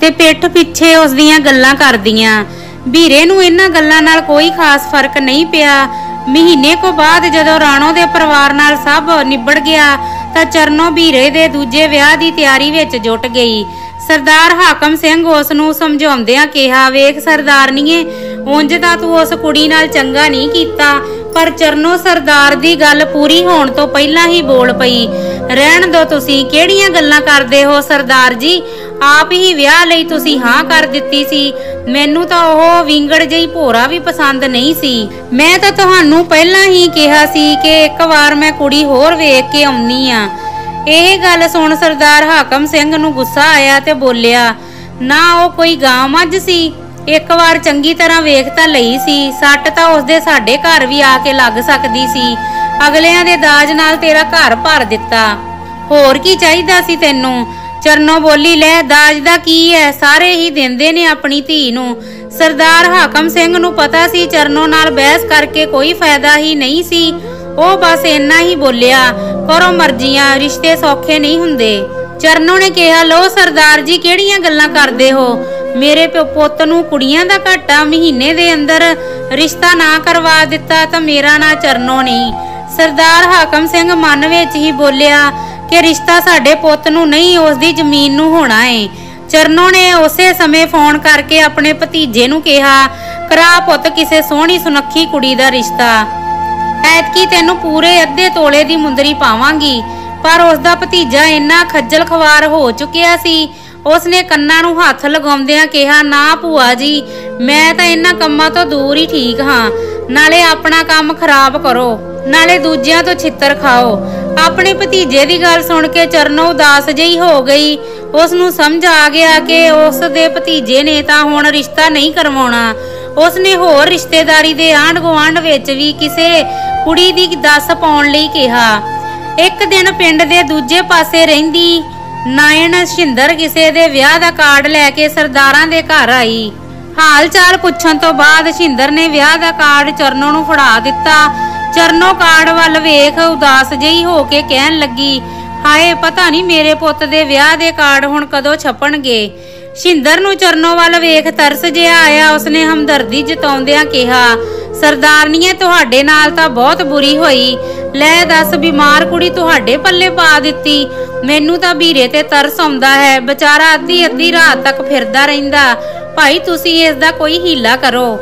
ਤੇ ਪਿੱਠ ਪਿੱਛੇ ਉਸ ਦੀਆਂ ਗੱਲਾਂ ਕਰਦੀਆਂ। ਵੀਰੇ ਨੂੰ ਇਹਨਾਂ ਗੱਲਾਂ ਨਾਲ ਕੋਈ ਖਾਸ ਫ਼ਰਕ ਨਹੀਂ ਪਿਆ। ਮਹੀਨੇ ਕੋ ਬਾਅਦ ਜਦੋਂ ਰਾਣੋ ਦੇ ਪਰਿਵਾਰ ਨਾਲ ਸਭ ਨਿਬੜ ਗਿਆ, ਤਾਂ ਚਰਨੋ ਵੀਰੇ ਦੇ ਦੂਜੇ ਵਿਆਹ ਦੀ ਤਿਆਰੀ ਵਿੱਚ ਜੁਟ ਗਈ। ਸਰਦਾਰ ਹਾਕਮ ਸਿੰਘ ਉਸ ਨੂੰ ਸਮਝਾਉਂਦਿਆਂ ਕਿਹਾ, ਵੇਖ ਸਰਦਾਰਨੀਏ, ਉਂਝ ਤਾਂ ਤੂੰ ਉਸ ਕੁੜੀ ਨਾਲ ਚੰਗਾ ਨਹੀਂ ਕੀਤਾ, ਪਰ ਚਰਨੋ ਸਰਦਾਰ ਦੀ ਗੱਲ ਪੂਰੀ ਹੋਣ ਤੋਂ ਪਹਿਲਾਂ ਹੀ ਬੋਲ ਪਈ, ਰਹਿਣ ਦੋ ਤੁਸੀਂ, ਕਿਹੜੀਆਂ ਗੱਲਾਂ ਕਰਦੇ ਹੋ ਸਰਦਾਰ ਜੀ? ਆਪ ਹੀ ਵਿਆਹ ਲਈ ਤੁਸੀਂ ਹਾਂ ਕਰ ਦਿੱਤੀ ਸੀ, ਮੈਨੂੰ ਤਾਂ ਉਹ ਵਿੰਗੜ ਜਿਹੀ ਭੋਰਾ ਵੀ ਪਸੰਦ ਨਹੀਂ ਸੀ। ਮੈਂ ਤਾਂ ਤੁਹਾਨੂੰ ਪਹਿਲਾਂ ਹੀ ਕਿਹਾ ਸੀ ਕਿ ਇੱਕ ਵਾਰ ਮੈਂ ਕੁੜੀ ਹੋਰ ਵੇਖ ਕੇ ਆਉਣੀ ਆ। ਇਹ ਗੱਲ ਸੁਣ ਸਰਦਾਰ ਹਾਕਮ ਸਿੰਘ ਨੂੰ ਗੁੱਸਾ ਆਇਆ ਤੇ ਬੋਲਿਆ, ਨਾ ਉਹ ਕੋਈ ਗਾਂ ਮੱਝ ਸੀ। ਇੱਕ ਵਾਰ ਚੰਗੀ ਤਰ੍ਹਾਂ ਵੇਖ ਤਾਂ ਲਈ ਸੀ। ਸੱਟ ਤਾਂ ਉਸਦੇ ਸਾਡੇ ਘਰ ਵੀ ਆ ਕੇ ਲੱਗ ਸਕਦੀ ਸੀ। ਅਗਲਿਆਂ ਦੇ ਦਾਜ ਨਾਲ ਤੇਰਾ ਘਰ ਭਰ ਦਿੱਤਾ। ਹੋਰ ਕੀ ਚਾਹੀਦਾ ਸੀ ਤੈਨੂੰ? ਚਰਨੋ ਬੋਲੀ, ਲੈ, ਦਾਜ ਦਾ ਕੀ ਹੈ ਸਾਰੇ ਹੀ ਦਿੰਦੇ ਨੇ ਆਪਣੀ ਧੀ ਨੂੰ। ਸਰਦਾਰ ਹਾਕਮ ਸਿੰਘ ਨੂੰ ਪਤਾ ਸੀ ਚਰਨੋ ਨਾਲ ਬਹਿਸ ਕਰਕੇ ਕੋਈ ਫਾਇਦਾ ਹੀ ਨਹੀਂ ਸੀ। ਉਹ ਬਸ ਇੰਨਾ ਹੀ ਬੋਲਿਆ ਕਰੋ ਮਰਜ਼ੀਆਂ ਰਿਸ਼ਤੇ ਸੌਖੇ ਨਹੀਂ ਹੁੰਦੇ। ਚਰਨੋ ਨੇ ਕਿਹਾ ਲੋ ਸਰਦਾਰ ਜੀ, ਕਿਹੜੀਆਂ ਗੱਲਾਂ ਕਰਦੇ ਹੋ? ਮੇਰੇ ਪੁੱਤ ਨੂੰ ਕੁੜੀਆਂ ਦਾ ਘਾਟਾ ਮਹੀਨੇ ਦੇ ਅੰਦਰ ਰਿਸ਼ਤਾ ਨਾ ਕਰਵਾ ਦਿੱਤਾ ਤਾਂ ਮੇਰਾ ਨਾਂ ਚਰਨੋ ਨਹੀਂ। ਸਰਦਾਰ ਹਾਕਮ ਸਿੰਘ ਮਨ ਵਿੱਚ ਹੀ ਬੋਲਿਆ ਕਿ ਰਿਸ਼ਤਾ ਸਾਡੇ ਪੁੱਤ ਨੂੰ ਨਹੀਂ ਉਸ ਦੀ ਜ਼ਮੀਨ ਨੂੰ ਹੋਣਾ ਏ। ਚਰਨੋ ਨੇ ਉਸੇ ਸਮੇਂ ਫੋਨ ਕਰਕੇ ਆਪਣੇ ਭਤੀਜੇ ਨੂੰ ਕਿਹਾ, ਕਰਾ ਪੁੱਤ, ਕਿਸੇ ਸੋਹਣੀ ਸੁਨੱਖੀ ਕੁੜੀ ਦਾ ਰਿਸ਼ਤਾ। ਐਤਕੀ ਤੈਨੂੰ ਪੂਰੇ ਅੱਧੇ ਤੋਲੇ ਦੀ ਮੁੰਦਰੀ ਪਾਵਾਂਗੀ, ਪਰ ਉਸ ਦਾ ਭਤੀਜਾ ਇੰਨਾ ਖੱਜਲ ਖਵਾਰ ਹੋ ਚੁੱਕਿਆ ਸੀ ਉਸ ਨੇ ਕੰਨਾਂ ਨੂੰ ਹੱਥ ਲਗਾਉਂਦਿਆਂ ਕਿਹਾ, ਨਾ ਭੂਆ ਜੀ, ਮੈਂ ਤਾਂ ਇਹਨਾਂ ਕੰਮਾਂ ਤੋਂ ਦੂਰ ਹੀ ਠੀਕ ਹਾਂ, ਨਾਲੇ ਆਪਣਾ ਕੰਮ ਖਰਾਬ ਕਰੋ, ਨਾਲੇ ਦੂਜਿਆਂ ਤੋਂ ਛਿੱਤਰ ਖਾਓ। ਆਪਣੇ ਭਤੀਜੇ ਦੀ ਗੱਲ ਸੁਣ ਕੇ ਚਰਨੋ ਉਦਾਸ ਜਿਹੀ ਹੋ ਗਈ। ਉਸ ਨੂੰ ਸਮਝ ਆ ਗਿਆ ਕਿ ਉਸ ਦੇ ਭਤੀਜੇ ਨੇ ਤਾਂ ਹੁਣ ਰਿਸ਼ਤਾ ਨਹੀਂ ਕਰਵਾਉਣਾ। ਉਸ ਨੇ ਹੋਰ ਰਿਸ਼ਤੇਦਾਰੀ ਦੇ ਆਂਢ ਗੁਆਂਢ ਵਿੱਚ ਵੀ ਕਿਸੇ ਕੁੜੀ ਦੀ ਦੱਸ ਪਾਉਣ ਲਈ ਕਿਹਾ। ਇੱਕ ਦਿਨ ਪਿੰਡ ਦੇ ਦੂਜੇ ਪਾਸੇ ਰਹਿੰਦੀ ਨਾਇਣ ਸ਼ਿੰਦਰ ਕਿਸੇ ਦੇ ਵਿਆਹ ਦਾ ਕਾਰਡ ਲੈ ਕੇ ਸਰਦਾਰਾਂ ਦੇ ਘਰ ਆਈ। ਹਾਲ ਚਾਲ ਪੁੱਛਣ ਤੋਂ ਬਾਅਦ ਸ਼ਿੰਦਰ ਨੇ ਵਿਆਹ ਦਾ ਕਾਰਡ ਚਰਨੋ ਨੂੰ ਫੜਾ ਦਿੱਤਾ। ਚਰਨੋ ਕਾਰਡ ਵੱਲ ਵੇਖ ਉਦਾਸ ਜਿਹੀ ਹੋ ਕੇ ਕਹਿਣ ਲੱਗੀ, ਹਾਏ, ਪਤਾ ਨਹੀਂ ਮੇਰੇ ਪੁੱਤ ਦੇ ਵਿਆਹ ਦੇ ਕਾਰਡ ਹੁਣ ਕਦੋਂ ਛਪਣਗੇ? ਸ਼ਿੰਦਰ ਨੂੰ ਚਰਨੋ ਵੱਲ ਵੇਖ ਤਰਸ ਜਿਹਾ ਆਇਆ, ਉਸਨੇ ਹਮਦਰਦੀ ਜਤਾਉਂਦਿਆਂ ਕਿਹਾ ਸਰਦਾਰਨੀਏ, ਤੁਹਾਡੇ ਨਾਲ ਤਾਂ ਬਹੁਤ ਬੁਰੀ ਹੋਈ। ਲੈ ਦੱਸ, ਬਿਮਾਰ ਕੁੜੀ ਤੁਹਾਡੇ ਪੱਲੇ ਪਾ ਦਿੱਤੀ। ਮੈਨੂੰ ਤਾਂ ਵੀਰੇ ਤੇ ਤਰਸ ਆਉਂਦਾ ਹੈ। ਵਿਚਾਰਾ ਅੱਧੀ ਅੱਧੀ ਰਾਤ ਤੱਕ ਫਿਰਦਾ ਰਹਿੰਦਾ। ਭਾਈ, ਤੁਸੀਂ ਇਸ ਦਾ ਕੋਈ ਹੀਲਾ ਕਰੋ।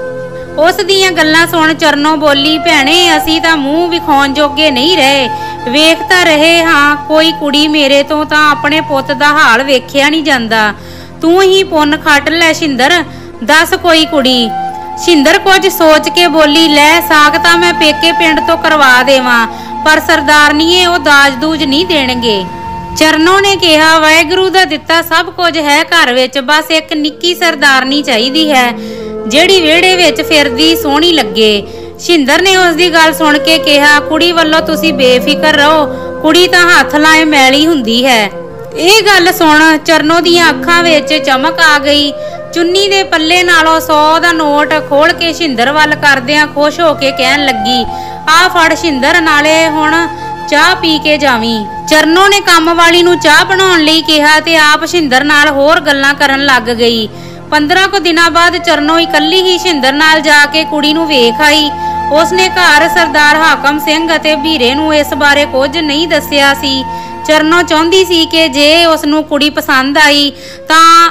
ਉਸ ਦੀਆਂ ਗੱਲਾਂ ਸੁਣ ਚਰਨੋ ਬੋਲੀ, ਭੈਣੇ, ਅਸੀਂ ਤਾਂ ਮੂੰਹ ਵਿਖਾਉਣ ਜੋਗੇ ਨਹੀਂ ਰਹੇ। ਵੇਖ ਤਾਂ ਰਹੇ ਹਾਂ, ਕੋਈ ਕੁੜੀ ਮੇਰੇ ਤੋਂ ਤਾਂ ਆਪਣੇ ਪੁੱਤ ਦਾ ਹਾਲ ਵੇਖਿਆ ਨਹੀਂ ਜਾਂਦਾ। ਤੂੰ ਹੀ ਪੁੰਨ ਖੱਟ ਲੈ, ਸ਼ਿੰਦਰ। ਦੱਸ ਕੋਈ ਕੁੜੀ। ਸ਼ਿੰਦਰ, ਕੁਝ ਸੋਚ ਕੇ ਬੋਲੀ, ਲੈ ਸਾਗ ਤਾਂ ਮੈਂ ਪੇਕੇ ਪਿੰਡ ਤੋਂ ਕਰਵਾ ਦੇਵਾਂ, ਪਰ ਸਰਦਾਰਨੀਏ ਉਹ ਦਾਜ ਦੂਜ ਨਹੀਂ ਦੇਣਗੇ। ਚਰਨੋ ਨੇ ਕਿਹਾ, ਵਾਹਿਗੁਰੂ ਦਾ ਦਿੱਤਾ ਸਭ ਕੁਝ ਹੈ ਘਰ ਵਿੱਚ, ਬਸ ਇੱਕ ਨਿੱਕੀ ਸਰਦਾਰਨੀ ਚਾਹੀਦੀ ਹੈ, ਜਿਹੜੀ ਵਿਹੜੇ ਵਿੱਚ ਫਿਰਦੀ ਸੋਹਣੀ ਲੱਗੇ। ਸ਼ਿੰਦਰ ਨੇ ਉਸ ਦੀ ਗੱਲ ਸੁਣ ਕੇ ਕਿਹਾ, ਕੁੜੀ ਵੱਲੋਂ ਤੁਸੀਂ ਬੇਫਿਕਰ ਰਹੋ, ਕੁੜੀ ਤਾਂ ਹੱਥ ਲਾਏ ਮੈਲੀ ਹੁੰਦੀ ਹੈ। ਇਹ ਗੱਲ ਸੁਣ ਚਰਨੋ ਦੀਆਂ ਅੱਖਾਂ ਵਿੱਚ ਚਮਕ ਆ ਗਈ ਚੁੰਨੀ ਦੇ ਪੱਲੇ ਨਾਲੋਂ 100 ਦਾ ਨੋਟ ਖੋਲ ਕੇ ਸ਼ਿੰਦਰ ਵੱਲ ਕਰਦਿਆਂ ਖੁਸ਼ ਹੋ ਕੇ ਕਹਿਣ ਲੱਗੀ, ਆ ਫੜ ਸ਼ਿੰਦਰ, ਨਾਲੇ ਹੁਣ ਚਾਹ ਪੀ ਕੇ ਜਾਵੀਂ। ਚਰਨੋ ਨੇ ਕੰਮ ਵਾਲੀ ਨੂੰ ਚਾਹ ਬਣਾਉਣ ਲਈ ਕਿਹਾ ਤੇ ਆਪ ਸ਼ਿੰਦਰ ਨਾਲ ਹੋਰ ਗੱਲਾਂ ਕਰਨ ਲੱਗ ਗਈ। 15 ਕੁ ਦਿਨਾਂ ਬਾਅਦ ਚਰਨੋ ਇਕੱਲੀ ਹੀ ਸ਼ਿੰਦਰ ਨਾਲ ਜਾ ਕੇ ਕੁੜੀ ਨੂੰ ਵੇਖ ਆਈ। ਉਸਨੇ ਘਰ ਸਰਦਾਰ ਹਾਕਮ ਸਿੰਘ ਅਤੇ ਵੀਰੇ ਨੂੰ ਇਸ ਬਾਰੇ ਕੁਝ ਨਹੀਂ ਦੱਸਿਆ ਸੀ। ਚਰਨੋ ਚਾਹੁੰਦੀ ਸੀ ਕਿ ਜੇ ਉਸ ਨੂੰ ਕੁੜੀ ਪਸੰਦ ਆਈ ਤਾਂ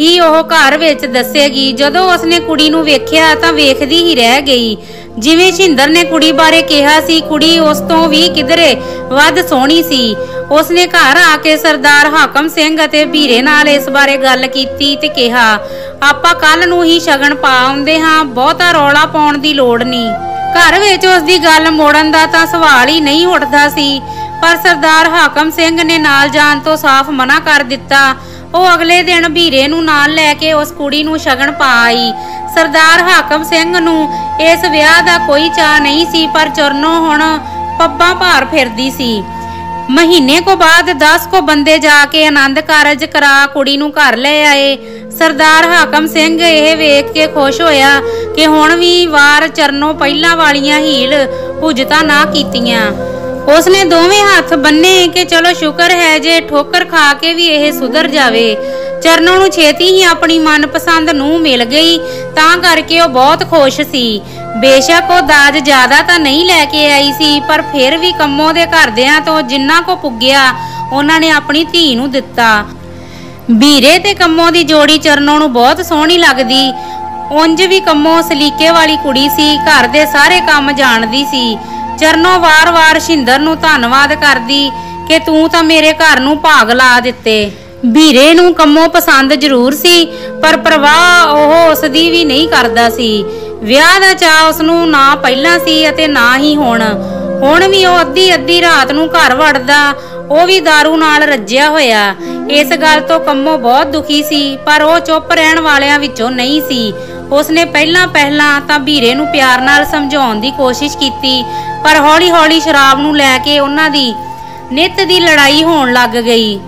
ਹੀ ਉਹ ਘਰ ਵਿੱਚ ਦੱਸੇਗੀ। ਜਦੋਂ ਉਸਨੇ ਕੁੜੀ ਨੂੰ ਵੇਖਿਆ ਤਾਂ ਵੇਖਦੀ ਹੀ ਰਹਿ ਗਈ। ਜਿਵੇਂ ਸ਼ਿੰਦਰ ਨੇ ਕੁੜੀ ਬਾਰੇ ਕਿਹਾ ਸੀ, ਕੁੜੀ ਉਸ ਤੋਂ ਵੀ ਕਿਧਰੇ ਵੱਧ ਸੋਹਣੀ ਸੀ। ਉਸਨੇ ਘਰ ਆ ਕੇ ਸਰਦਾਰ ਹਾਕਮ ਸਿੰਘ ਅਤੇ ਵੀਰੇ ਨਾਲ ਇਸ ਬਾਰੇ ਗੱਲ ਕੀਤੀ ਤੇ ਕਿਹਾ, ਆਪਾਂ ਕੱਲ ਨੂੰ ਹੀ ਸ਼ਗਨ ਪਾ ਆਉਂਦੇ ਹਾਂ, ਬਹੁਤਾ ਰੌਲਾ ਪਾਉਣ ਦੀ ਲੋੜ ਨਹੀਂ। ਘਰ ਵਿੱਚ ਉਸ ਦੀ ਗੱਲ ਮੋੜਨ ਦਾ ਤਾਂ ਸਵਾਲ ਹੀ ਨਹੀਂ ਉੱਠਦਾ ਸੀ, ਪਰ ਸਰਦਾਰ ਹਾਕਮ ਸਿੰਘ ਨੇ ਨਾਲ ਜਾਣ ਤੋਂ ਸਾਫ਼ ਮਨਾ ਕਰ ਦਿੱਤਾ। ਉਹ ਅਗਲੇ ਦਿਨ ਵੀਰੇ ਨੂੰ ਨਾਲ ਲੈ ਕੇ ਉਸ ਕੁੜੀ ਨੂੰ ਸ਼ਗਨ ਪਾ ਆਈ। ਸਰਦਾਰ ਹਾਕਮ ਸਿੰਘ ਨੂੰ ਇਸ ਵਿਆਹ ਦਾ ਕੋਈ ਚਾਹ ਨਹੀਂ ਸੀ, ਪਰ ਚਰਨੋ ਹੁਣ ਪੱਬਾਂ ਭਾਰ ਫਿਰਦੀ ਸੀ। ਮਹੀਨੇ ਕੋ ਬਾਅਦ 10 ਕੋ ਬੰਦੇ ਜਾ ਕੇ ਆਨੰਦ ਕਾਰਜ ਕਰਾ ਕੁੜੀ ਨੂੰ ਘਰ ਲੈ ਆਏ। ਸਰਦਾਰ ਹਾਕਮ ਸਿੰਘ ਇਹ ਵੇਖ ਕੇ ਖੁਸ਼ ਹੋਇਆ ਕਿ ਹੁਣ ਵੀ ਵਾਰ ਚਰਨੋਂ ਪਹਿਲਾਂ ਵਾਲੀਆਂ ਹੀਲ ਹੁਜਤਾਂ ਨਾ ਕੀਤੀਆਂ। ਉਸਨੇ ਦੋਵੇਂ ਹੱਥ ਬੰਨੇ ਕਿ ਚਲੋ ਸ਼ੁਕਰ ਹੈ ਜੇ ਠੋਕਰ ਖਾ ਕੇ ਵੀ ਇਹ ਸੁਧਰ ਜਾਵੇ। ਚਰਨੋਂ ਨੂੰ ਛੇਤੀ ਹੀ ਆਪਣੀ ਮਨਪਸੰਦ ਨੂੰ ਮਿਲ ਗਈ, ਤਾਂ ਕਰਕੇ ਉਹ ਬਹੁਤ ਖੁਸ਼ ਸੀ। ਬੇਸ਼ੱਕ ਉਹ ਦਾਜ ਜ਼ਿਆਦਾ ਤਾਂ ਨਹੀਂ ਲੈ ਕੇ ਆਈ ਸੀ, ਪਰ ਫਿਰ ਵੀ ਕੰਮੋਂ ਦੇ ਘਰਦਿਆਂ ਤੋਂ ਜਿੰਨਾ ਕੋ ਪੁੱਗਿਆ, ਉਹਨਾਂ ਨੇ ਆਪਣੀ ਧੀ ਨੂੰ ਦਿੱਤਾ। ਵੀਰੇ ਤੇ ਕੰਮੋਂ ਦੀ ਜੋੜੀ ਚਰਨੋਂ ਨੂੰ ਬਹੁਤ ਸੋਹਣੀ ਲੱਗਦੀ। ਉਂਝ ਵੀ ਕੰਮੋਂ ਸਲੀਕੇ ਵਾਲੀ ਕੁੜੀ ਸੀ, ਘਰ ਦੇ ਸਾਰੇ ਕੰਮ ਜਾਣਦੀ ਸੀ। ਚਰਨੋਂ ਵਾਰ-ਵਾਰ ਸ਼ਿੰਦਰ ਨੂੰ ਧੰਨਵਾਦ ਕਰਦੀ ਕਿ ਤੂੰ ਤਾਂ ਮੇਰੇ ਘਰ ਨੂੰ ਭਾਗ ਲਾ ਦਿੱਤੇ। ਵੀਰੇ ਨੂੰ ਕੰਮੋਂ ਪਸੰਦ ਜ਼ਰੂਰ ਸੀ, ਪਰ ਪ੍ਰਵਾਹ ਉਹ ਉਸ ਦੀ ਵੀ ਨਹੀਂ ਕਰਦਾ ਸੀ। ਵਿਆਹ ਦਾ ਚਾਹ ਉਸ ਨੂੰ ਨਾ ਪਹਿਲਾਂ ਸੀ ਅਤੇ ਨਾ ਹੀ ਹੁਣ। ਹੁਣ ਵੀ ਉਹ ਅੱਧੀ ਅੱਧੀ ਰਾਤ ਨੂੰ ਘਰ ਵੜਦਾ, ਉਹ ਵੀ दारू ਨਾਲ ਰੱਜਿਆ ਹੋਇਆ। ਇਸ ਗੱਲ ਤੋਂ ਕੰਮੋ ਬਹੁਤ ਦੁਖੀ ਸੀ, ਪਰ ਉਹ ਚੁੱਪ ਰਹਿਣ ਵਾਲਿਆਂ ਵਿੱਚੋਂ ਨਹੀਂ ਸੀ। ਉਸਨੇ ਪਹਿਲਾਂ ਪਹਿਲਾਂ ਤਾਂ ਵੀਰੇ ਨੂੰ ਪਿਆਰ ਨਾਲ ਸਮਝਾਉਣ ਦੀ ਕੋਸ਼ਿਸ਼ ਕੀਤੀ, ਪਰ ਹੌਲੀ-ਹੌਲੀ ਸ਼ਰਾਬ ਨੂੰ ਲੈ ਕੇ ਉਹਨਾਂ ਦੀ ਨਿੱਤ ਦੀ ਲੜਾਈ ਹੋਣ ਲੱਗ ਗਈ।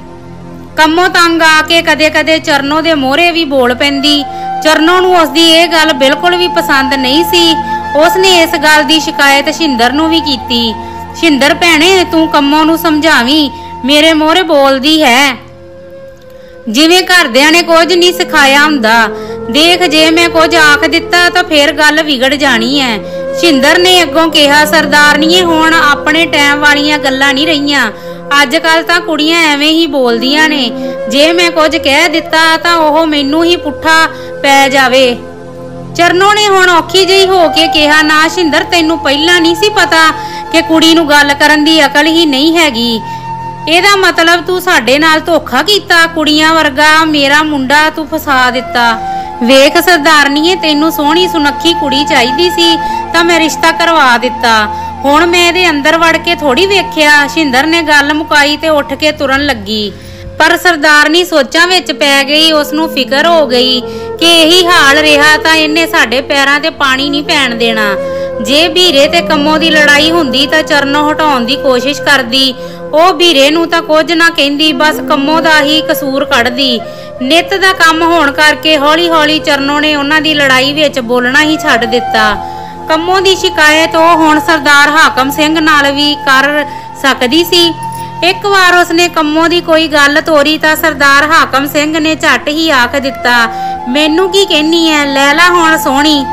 ਕੰਮੋ ਤੰਗ ਆ ਕੇ ਕਦੇ-ਕਦੇ ਚਰਨੋ ਦੇ ਮੋਹਰੇ ਵੀ ਬੋਲ ਪੈਂਦੀ। ਚਰਨੋ ਨੂੰ ਉਸ ਦੀ ਇਹ ਗੱਲ ਬਿਲਕੁਲ ਵੀ ਪਸੰਦ ਨਹੀਂ ਸੀ। ਉਸਨੇ ਇਸ ਗੱਲ ਦੀ ਸ਼ਿਕਾਇਤ ਸ਼ਿੰਦਰ ਨੂੰ ਵੀ ਕੀਤੀ। ਸ਼ਿੰਦਰ ਭੈਣੇ, ਤੂੰ ਕੰਮੋ ਨੂੰ ਸਮਝਾਵੀਂ? ਮੇਰੇ ਮੋਹਰੇ ਬੋਲਦੀ ਹੈ। ਜਿਵੇਂ ਘਰਦਿਆਂ ਨੇ ਕੁਝ ਨਹੀਂ ਸਿਖਾਇਆ ਹੁੰਦਾ। ਦੇਖ ਜੇ ਮੈਂ ਕੁਝ ਆਖ ਦਿੱਤਾ ਤਾਂ ਫੇਰ ਗੱਲ ਵਿਗੜ ਜਾਣੀ ਐ। ਸ਼ਿੰਦਰ ਨੇ ਅੱਗੋਂ ਕਿਹਾ, ਸਰਦਾਰਨੀਏ, ਹੁਣ ਆਪਣੇ ਟਾਈਮ ਵਾਲੀਆਂ ਗੱਲਾਂ ਨਹੀਂ ਰਹੀਆਂ। ਅੱਜ ਕੱਲ ਤਾਂ ਕੁੜੀਆਂ ਐਵੇਂ ਹੀ ਬੋਲਦੀਆਂ ਨੇ। ਜੇ ਮੈਂ ਕੁਝ ਕਹਿ ਦਿੱਤਾ ਤਾਂ ਉਹ ਮੈਨੂੰ ਹੀ ਪੁੱਠਾ ਪੈ ਜਾਵੇ। ਚਰਨੋ ਨੇ ਹੁਣ ਔਖੀ ਜਿਹੀ ਹੋ ਕੇ ਕਿਹਾ, ਨਾ ਸ਼ਿੰਦਰ, ਤੈਨੂੰ ਪਹਿਲਾਂ ਨਹੀਂ ਸੀ ਪਤਾ ਕਿ ਕੁੜੀ ਨੂੰ ਗੱਲ ਕਰਨ ਦੀ ਅਕਲ ਹੀ ਨਹੀਂ ਹੈਗੀ। ਇਹਦਾ ਮਤਲਬ ਤੂੰ ਸਾਡੇ ਨਾਲ ਧੋਖਾ ਕੀਤਾ, ਕੁੜੀਆਂ ਵਰਗਾ ਮੇਰਾ ਮੁੰਡਾ ਤੂੰ ਫਸਾ ਦਿੱਤਾ। ਵੇਖ ਸਰਦਾਰਨੀਏ ਤੈਨੂੰ ਸੋਹਣੀ ਸੁਨੱਖੀ ਕੁੜੀ ਚਾਹੀਦੀ ਸੀ, ਤਾਂ ਮੈਂ ਰਿਸ਼ਤਾ ਕਰਵਾ ਦਿੱਤਾ। ਹੁਣ ਮੈਂ ਇਹਦੇ ਅੰਦਰ ਵੜ ਕੇ ਥੋੜੀ ਵੇਖਿਆ, ਸ਼ਿੰਦਰ ਨੇ ਗੱਲ ਮੁਕਾਈ ਤੇ ਉੱਠ ਕੇ ਤੁਰਨ ਲੱਗੀ। ਪਰ ਸਰਦਾਰਨੀ ਸੋਚਾਂ ਵਿੱਚ ਪੈ ਗਈ ਉਸ ਨੂੰ ਫਿਕਰ ਹੋ ਗਈ ਕਿ ਇਹੀ ਹਾਲ ਰਿਹਾ ਤਾਂ ਇਹਨੇ ਸਾਡੇ ਪੈਰਾਂ ਤੇ ਪਾਣੀ ਨਹੀਂ ਪੈਣ ਦੇਣਾ। ਜੇ ਵੀਰੇ ਤੇ ਕੰਮੋ ਦੀ ਲੜਾਈ ਹੁੰਦੀ ਤਾਂ ਚਰਨੋਂ ਹਟਾਉਣ ਦੀ ਕੋਸ਼ਿਸ਼ ਕਰਦੀ। ਉਹ ਵੀਰੇ ਨੂੰ ਤਾਂ ਕੁਝ ਨਾ ਕਹਿੰਦੀ, ਬਸ ਕੰਮੋ ਦਾ ਹੀ ਕਸੂਰ ਕੱਢਦੀ। ਨਿਤ ਦਾ ਕੰਮ ਹੋਣ ਕਰਕੇ ਹੌਲੀ-ਹੌਲੀ ਚਰਨੋ ਨੇ ਉਹਨਾਂ ਦੀ ਲੜਾਈ ਵਿੱਚ ਬੋਲਣਾ ਹੀ ਛੱਡ ਦਿੱਤਾ। ਕੰਮੋ ਦੀ ਸ਼ਿਕਾਇਤ ਉਹ ਹੁਣ ਸਰਦਾਰ ਹਾਕਮ ਸਿੰਘ ਨਾਲ ਵੀ ਕਰ ਸਕਦੀ ਸੀ। ਇੱਕ ਵਾਰ ਉਸਨੇ ਕੰਮੋ ਦੀ ਕੋਈ ਗੱਲ ਤੋਰੀ ਤਾਂ ਸਰਦਾਰ ਹਾਕਮ ਸਿੰਘ ਨੇ ਝੱਟ ਹੀ ਆਖ ਦਿੱਤਾ, ਮੈਨੂੰ ਕੀ ਕਹਿਨੀ ਐ? ਲੈ ਲੈ ਹੁਣ ਸੋਹਣੀ।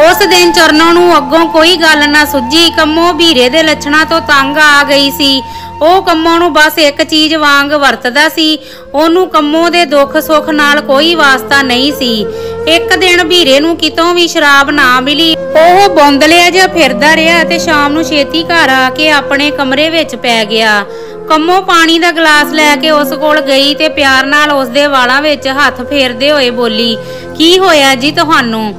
ਉਸ ਦਿਨ ਚਰਨੋਂ ਨੂੰ ਅੱਗੋਂ ਕੋਈ ਗੱਲ ਨਾ ਸੁੱਝੀ। ਕੰਮੋ ਵੀਰੇ ਦੇ ਲੱਛਣਾਂ ਤੋਂ ਤੰਗ ਆ ਗਈ ਸੀ। ਉਹ ਕੰਮੋ ਨੂੰ ਬਸ ਇੱਕ ਚੀਜ਼ ਵਾਂਗ ਵਰਤਦਾ ਸੀ। ਉਹਨੂੰ ਕੰਮੋ ਦੇ ਦੁੱਖ ਸੁੱਖ ਨਾਲ ਕੋਈ ਵਾਸਤਾ ਨਹੀਂ ਸੀ। ਇੱਕ ਦਿਨ ਵੀਰੇ ਨੂੰ ਕਿਤੋਂ ਵੀ ਸ਼ਰਾਬ ਨਾ ਮਿਲੀ। ਉਹ ਬੌਂਦਲਿਆ ਜਿਹਾ ਫਿਰਦਾ ਰਿਹਾ ਤੇ ਸ਼ਾਮ ਨੂੰ ਛੇਤੀ ਘਰ ਆ ਕੇ ਆਪਣੇ ਕਮਰੇ ਵਿੱਚ ਪੈ ਗਿਆ। ਕੰਮੋ ਪਾਣੀ ਦਾ ਗਲਾਸ ਲੈ ਕੇ ਉਸ ਕੋਲ ਗਈ ਤੇ ਪਿਆਰ ਨਾਲ ਉਸ ਦੇ ਵਾਲਾਂ ਵਿੱਚ ਹੱਥ ਫੇਰਦੇ ਹੋਏ ਬੋਲੀ, ਕੀ ਹੋਇਆ ਜੀ ਤੁਹਾਨੂੰ?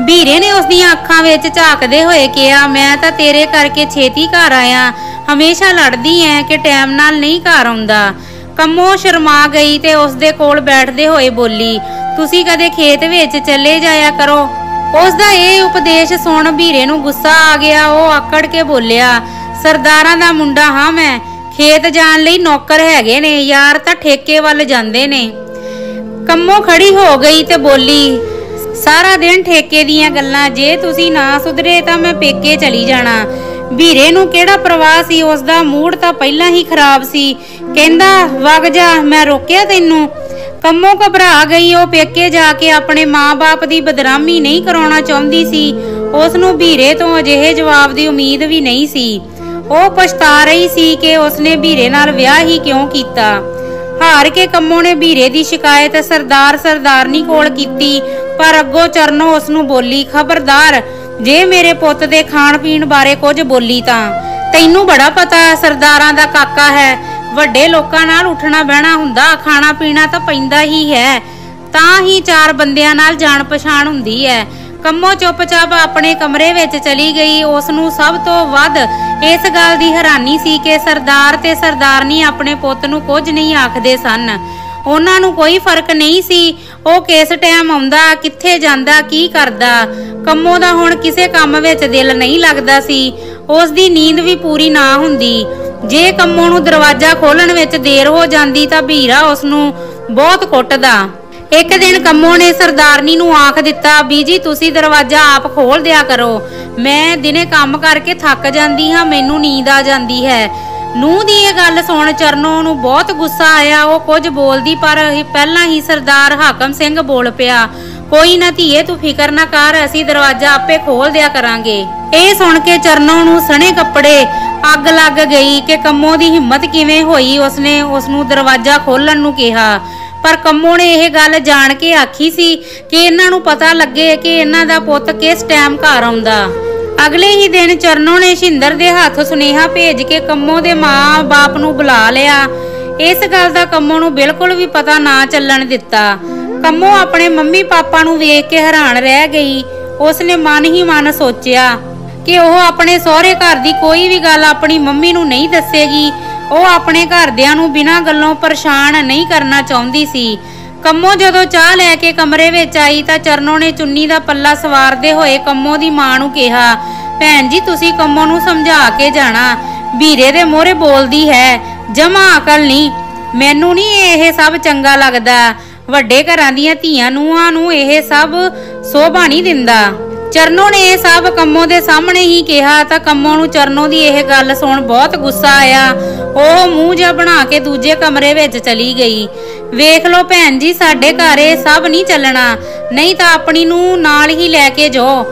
ਵੀਰੇ ਨੇ ਉਸ ਦੀਆਂ ਅੱਖਾਂ ਵਿੱਚ ਝਾਕਦੇ ਹੋਏ ਕਿਹਾ, ਮੈਂ ਤਾਂ ਤੇਰੇ ਕਰਕੇ ਛੇਤੀ ਘਰ ਆਇਆ। ਹਮੇਸ਼ਾ ਲੜਦੀ ਐ ਕਿ ਟਾਈਮ ਨਾਲ ਨਹੀਂ ਘਰ ਆਉਂਦਾ। ਕੰਮੋ ਸ਼ਰਮਾ ਗਈ ਤੇ ਉਸ ਦੇ ਕੋਲ ਬੈਠਦੇ ਹੋਏ ਬੋਲੀ, ਤੁਸੀਂ ਕਦੇ ਖੇਤ ਵਿੱਚ ਚੱਲੇ ਜਾਇਆ ਕਰੋ। ਉਸ ਦਾ ਇਹ ਉਪਦੇਸ਼ ਸੁਣ ਵੀਰੇ ਨੂੰ ਗੁੱਸਾ ਆ ਗਿਆ। ਉਹ ਆਕੜ ਕੇ ਬੋਲਿਆ, ਸਰਦਾਰਾਂ ਦਾ ਮੁੰਡਾ ਹਾਂ ਮੈਂ। ਖੇਤ ਜਾਣ ਲਈ ਨੌਕਰ ਹੈਗੇ ਨੇ, ਯਾਰ ਤਾਂ ਠੇਕੇ ਵੱਲ ਜਾਂਦੇ ਨੇ। ਕੰਮੋ ਖੜੀ ਹੋ ਗਈ ਤੇ ਬੋਲੀ ਸਾਰਾ ਦਿਨ ਠੇਕੇ ਦੀਆਂ ਗੱਲਾਂ, ਜੇ ਤੁਸੀਂ ਨਾ ਸੁਧਰੇ ਤਾਂ ਮੈਂ ਪੇਕੇ ਚਲੀ ਜਾਣਾ। ਵੀਰੇ ਨੂੰ ਕਿਹੜਾ ਪ੍ਰਵਾਹ ਸੀ ਉਸ ਦਾ ਮੂਡ ਤਾਂ ਪਹਿਲਾਂ ਹੀ ਖਰਾਬ ਸੀ। ਕਹਿੰਦਾ, ਵਗ ਜਾ, ਮੈਂ ਰੋਕਿਆ ਤੈਨੂੰ। ਕੰਮੋਂ ਘਬਰਾ ਗਈ, ਉਹ ਪੇਕੇ ਜਾ ਕੇ ਆਪਣੇ ਮਾਂ-ਬਾਪ ਦੀ ਬਦਨਾਮੀ ਨਹੀਂ ਕਰਾਉਣਾ ਚਾਹੁੰਦੀ ਸੀ। ਉਸ ਨੂੰ ਵੀਰੇ ਤੋਂ ਅਜਿਹੇ ਜਵਾਬ ਦੀ ਉਮੀਦ ਵੀ ਨਹੀਂ ਸੀ। ਉਹ ਪਛਤਾ ਰਹੀ ਸੀ ਕਿ ਉਸਨੇ ਵੀਰੇ ਨਾਲ ਵਿਆਹ ਹੀ ਕਿਉਂ ਕੀਤਾ। ਹਾਰ ਕੇ ਕੰਮੋਂ ਨੇ ਵੀਰੇ ਦੀ ਸ਼ਿਕਾਇਤ ਸਰਦਾਰ ਸਰਦਾਰਨੀ ਕੋਲ ਕੀਤੀ। ਪਰ ਅੱਗੋਂ ਚਰਨੋ ਉਸ ਨੂੰ ਬੋਲੀ, ਖਬਰਦਾਰ, ਜੇ ਮੇਰੇ ਪੁੱਤ ਦੇ ਖਾਣ ਪੀਣ ਬਾਰੇ ਕੁਝ ਬੋਲੀ ਤਾਂ? ਤੈਨੂੰ ਬੜਾ ਪਤਾ ਸਰਦਾਰਾਂ ਦਾ ਕਾਕਾ ਹੈ। ਵੱਡੇ ਲੋਕਾਂ ਨਾਲ ਉੱਠਣਾ ਬਹਿਣਾ ਹੁੰਦਾ ਖਾਣਾ ਪੀਣਾ ਤਾਂ ਪੈਂਦਾ ਹੀ ਹੈ। ਤਾਂ ਹੀ ਚਾਰ ਬੰਦਿਆਂ ਨਾਲ ਜਾਣ ਪਛਾਣ ਹੁੰਦੀ ਹੈ। ਕੰਮੋ ਚੁੱਪਚਾਪ ਆਪਣੇ ਕਮਰੇ ਵਿੱਚ ਚਲੀ ਗਈ। ਉਸ ਨੂੰ ਸਭ ਤੋਂ ਵੱਧ ਇਸ ਗੱਲ ਦੀ ਹੈਰਾਨੀ ਸੀ ਕਿ ਸਰਦਾਰ ਤੇ ਸਰਦਾਰਨੀ ਆਪਣੇ ਪੁੱਤ ਨੂੰ ਕੁਝ ਨਹੀਂ ਆਖਦੇ ਸਨ। ਉਹਨਾਂ ਨੂੰ ਕੋਈ ਫ਼ਰਕ ਨਹੀਂ ਸੀ। ਉਹ ਕਿਸ ਟਾਈਮ ਆਉਂਦਾ, ਕਿੱਥੇ ਜਾਂਦਾ, ਕੀ ਕਰਦਾ। ਕੰਮੋ ਦਾ ਹੁਣ ਕਿਸੇ ਕੰਮ ਵਿੱਚ ਦਿਲ ਨਹੀਂ ਲੱਗਦਾ ਸੀ। ਉਸ ਦੀ ਨੀਂਦ ਵੀ ਪੂਰੀ ਨਾ ਹੁੰਦੀ। ਜੇ ਕੰਮੋ ਨੂੰ ਦਰਵਾਜ਼ਾ ਖੋਲਣ ਵਿੱਚ ਦੇਰ ਹੋ ਜਾਂਦੀ ਤਾਂ ਭੀਰਾ ਉਸ ਨੂੰ ਬਹੁਤ ਕੁੱਟਦਾ। ਇੱਕ ਦਿਨ ਕੰਮੋ ਨੇ ਸਰਦਾਰਨੀ ਨੂੰ ਆਖ ਦਿੱਤਾ ਬੀਜੀ ਤੁਸੀਂ ਦਰਵਾਜ਼ਾ ਆਪ ਖੋਲ ਦਿਆ ਕਰੋ। ਮੈਂ ਦਿਨੇ ਕੰਮ ਕਰਕੇ ਥੱਕ ਜਾਂਦੀ ਹਾਂ, ਮੈਨੂੰ ਨੀਂਦ ਆ ਜਾਂਦੀ ਹੈ। ਨੂੰ ਦੀ ਇਹ ਗੱਲ ਸੁਣ ਚਰਨੋ ਨੂੰ ਬਹੁਤ ਗੁੱਸਾ ਆਇਆ, ਉਹ ਕੁਝ ਬੋਲਦੀ ਪਰ ਪਹਿਲਾਂ ਹੀ ਸਰਦਾਰ ਹਾਕਮ ਸਿੰਘ ਬੋਲ ਪਿਆ, ਕੋਈ ਨਾ ਧੀਏ, ਤੂੰ ਫਿਕਰ ਨਾ ਕਰ, ਅਸੀਂ ਦਰਵਾਜ਼ਾ ਆਪੇ ਖੋਲ ਦਿਆ ਕਰਾਂਗੇ। ਇਹ ਸੁਣ ਕੇ ਚਰਨੋ ਨੂੰ ਸਣੇ ਕੱਪੜੇ ਅੱਗ ਲੱਗ ਗਈ ਕਿ ਕੰਮੋ ਦੀ ਹਿੰਮਤ ਕਿਵੇਂ ਹੋਈ, ਉਸਨੇ ਉਸ ਨੂੰ ਦਰਵਾਜ਼ਾ ਖੋਲਣ ਨੂੰ ਕਿਹਾ। ਪਰ ਕੰਮੋ ਨੇ ਇਹ ਗੱਲ ਜਾਣ ਕੇ ਆਖੀ ਸੀ ਕਿ ਇਹਨਾਂ ਨੂੰ ਪਤਾ ਲੱਗੇ ਕਿ ਇਹਨਾਂ ਦਾ ਪੁੱਤ ਕਿਸ ਟਾਈਮ ਘਰ ਆਉਂਦਾ। ਅਗਲੇ ਹੀ ਦਿਨ ਚਰਨੋ ਨੇ ਸ਼ਿੰਦਰ ਦੇ ਹੱਥ ਸੁਨੇਹਾ ਭੇਜ ਕੇ ਕੰਮੋ ਦੇ ਮਾਂ-ਬਾਪ ਨੂੰ ਬੁਲਾ ਲਿਆ। ਇਸ ਗੱਲ ਦਾ ਕੰਮੋ ਨੂੰ ਬਿਲਕੁਲ ਵੀ ਪਤਾ ਨਾ ਚੱਲਣ ਦਿੱਤਾ। ਕੰਮੋ ਆਪਣੇ ਮੰਮੀ ਪਾਪਾ ਨੂੰ ਵੇਖ ਕੇ ਹੈਰਾਨ ਰਹਿ ਗਈ। ਉਸਨੇ ਮਨ ਹੀ ਮਨ ਸੋਚਿਆ ਕਿ ਉਹ ਆਪਣੇ ਸਹੁਰੇ ਘਰ ਦੀ ਕੋਈ ਵੀ ਗੱਲ ਆਪਣੀ ਮੰਮੀ ਨੂੰ ਨਹੀਂ ਦੱਸੇਗੀ। ਉਹ ਆਪਣੇ ਘਰਦਿਆਂ ਨੂੰ ਬਿਨਾਂ ਗੱਲੋਂ ਪਰੇਸ਼ਾਨ ਨਹੀਂ ਕਰਨਾ ਚਾਹੁੰਦੀ ਸੀ। ਕੰਮੋ ਜਦੋਂ ਚਾਹ ਲੈ ਕੇ ਕਮਰੇ ਵਿੱਚ ਆਈ ਤਾਂ ਚਰਨੋ ਨੇ ਚੁੰਨੀ ਦਾ ਪੱਲਾ ਸਵਾਰਦੇ ਹੋਏ ਕੰਮੋ ਦੀ ਮਾਂ ਨੂੰ ਕਿਹਾ, ਭੈਣ ਜੀ, ਤੁਸੀਂ ਕੰਮੋ ਨੂੰ ਸਮਝਾ ਕੇ ਜਾਣਾ। ਵੀਰੇ ਦੇ ਮੋਹਰੇ ਬੋਲਦੀ ਹੈ, ਜਮਾ ਅਕਲ ਨਹੀਂ। ਮੈਨੂੰ ਨਹੀਂ ਇਹ ਸਭ ਚੰਗਾ ਲੱਗਦਾ। ਵੱਡੇ ਘਰਾਂ ਦੀਆਂ ਧੀਆਂ ਨੂੰਆਂ ਨੂੰ ਇਹ ਸਭ ਸੋਭਾ ਨਹੀਂ ਦਿੰਦਾ। ਚਰਨੋ ਨੇ ਇਹ ਸਭ ਕੰਮੋ ਦੇ ਸਾਹਮਣੇ ਹੀ ਕਿਹਾ ਤਾਂ ਕੰਮੋ ਨੂੰ ਚਰਨੋ ਦੀ ਇਹ ਗੱਲ ਸੁਣ ਬਹੁਤ ਗੁੱਸਾ ਆਇਆ। ਉਹ ਮੂੰਹ ਜਿਹਾ ਬਣਾ ਕੇ ਦੂਜੇ ਕਮਰੇ ਵਿੱਚ ਚਲੀ ਗਈ। ਵੇਖ ਲਓ ਭੈਣ ਜੀ, ਸਾਡੇ ਘਰ ਇਹ ਸਭ ਨਹੀਂ ਚੱਲਣਾ। ਨਹੀਂ ਤਾਂ ਆਪਣੀ ਨੂੰ ਨਾਲ ਹੀ ਲੈ ਕੇ ਜਾਓ।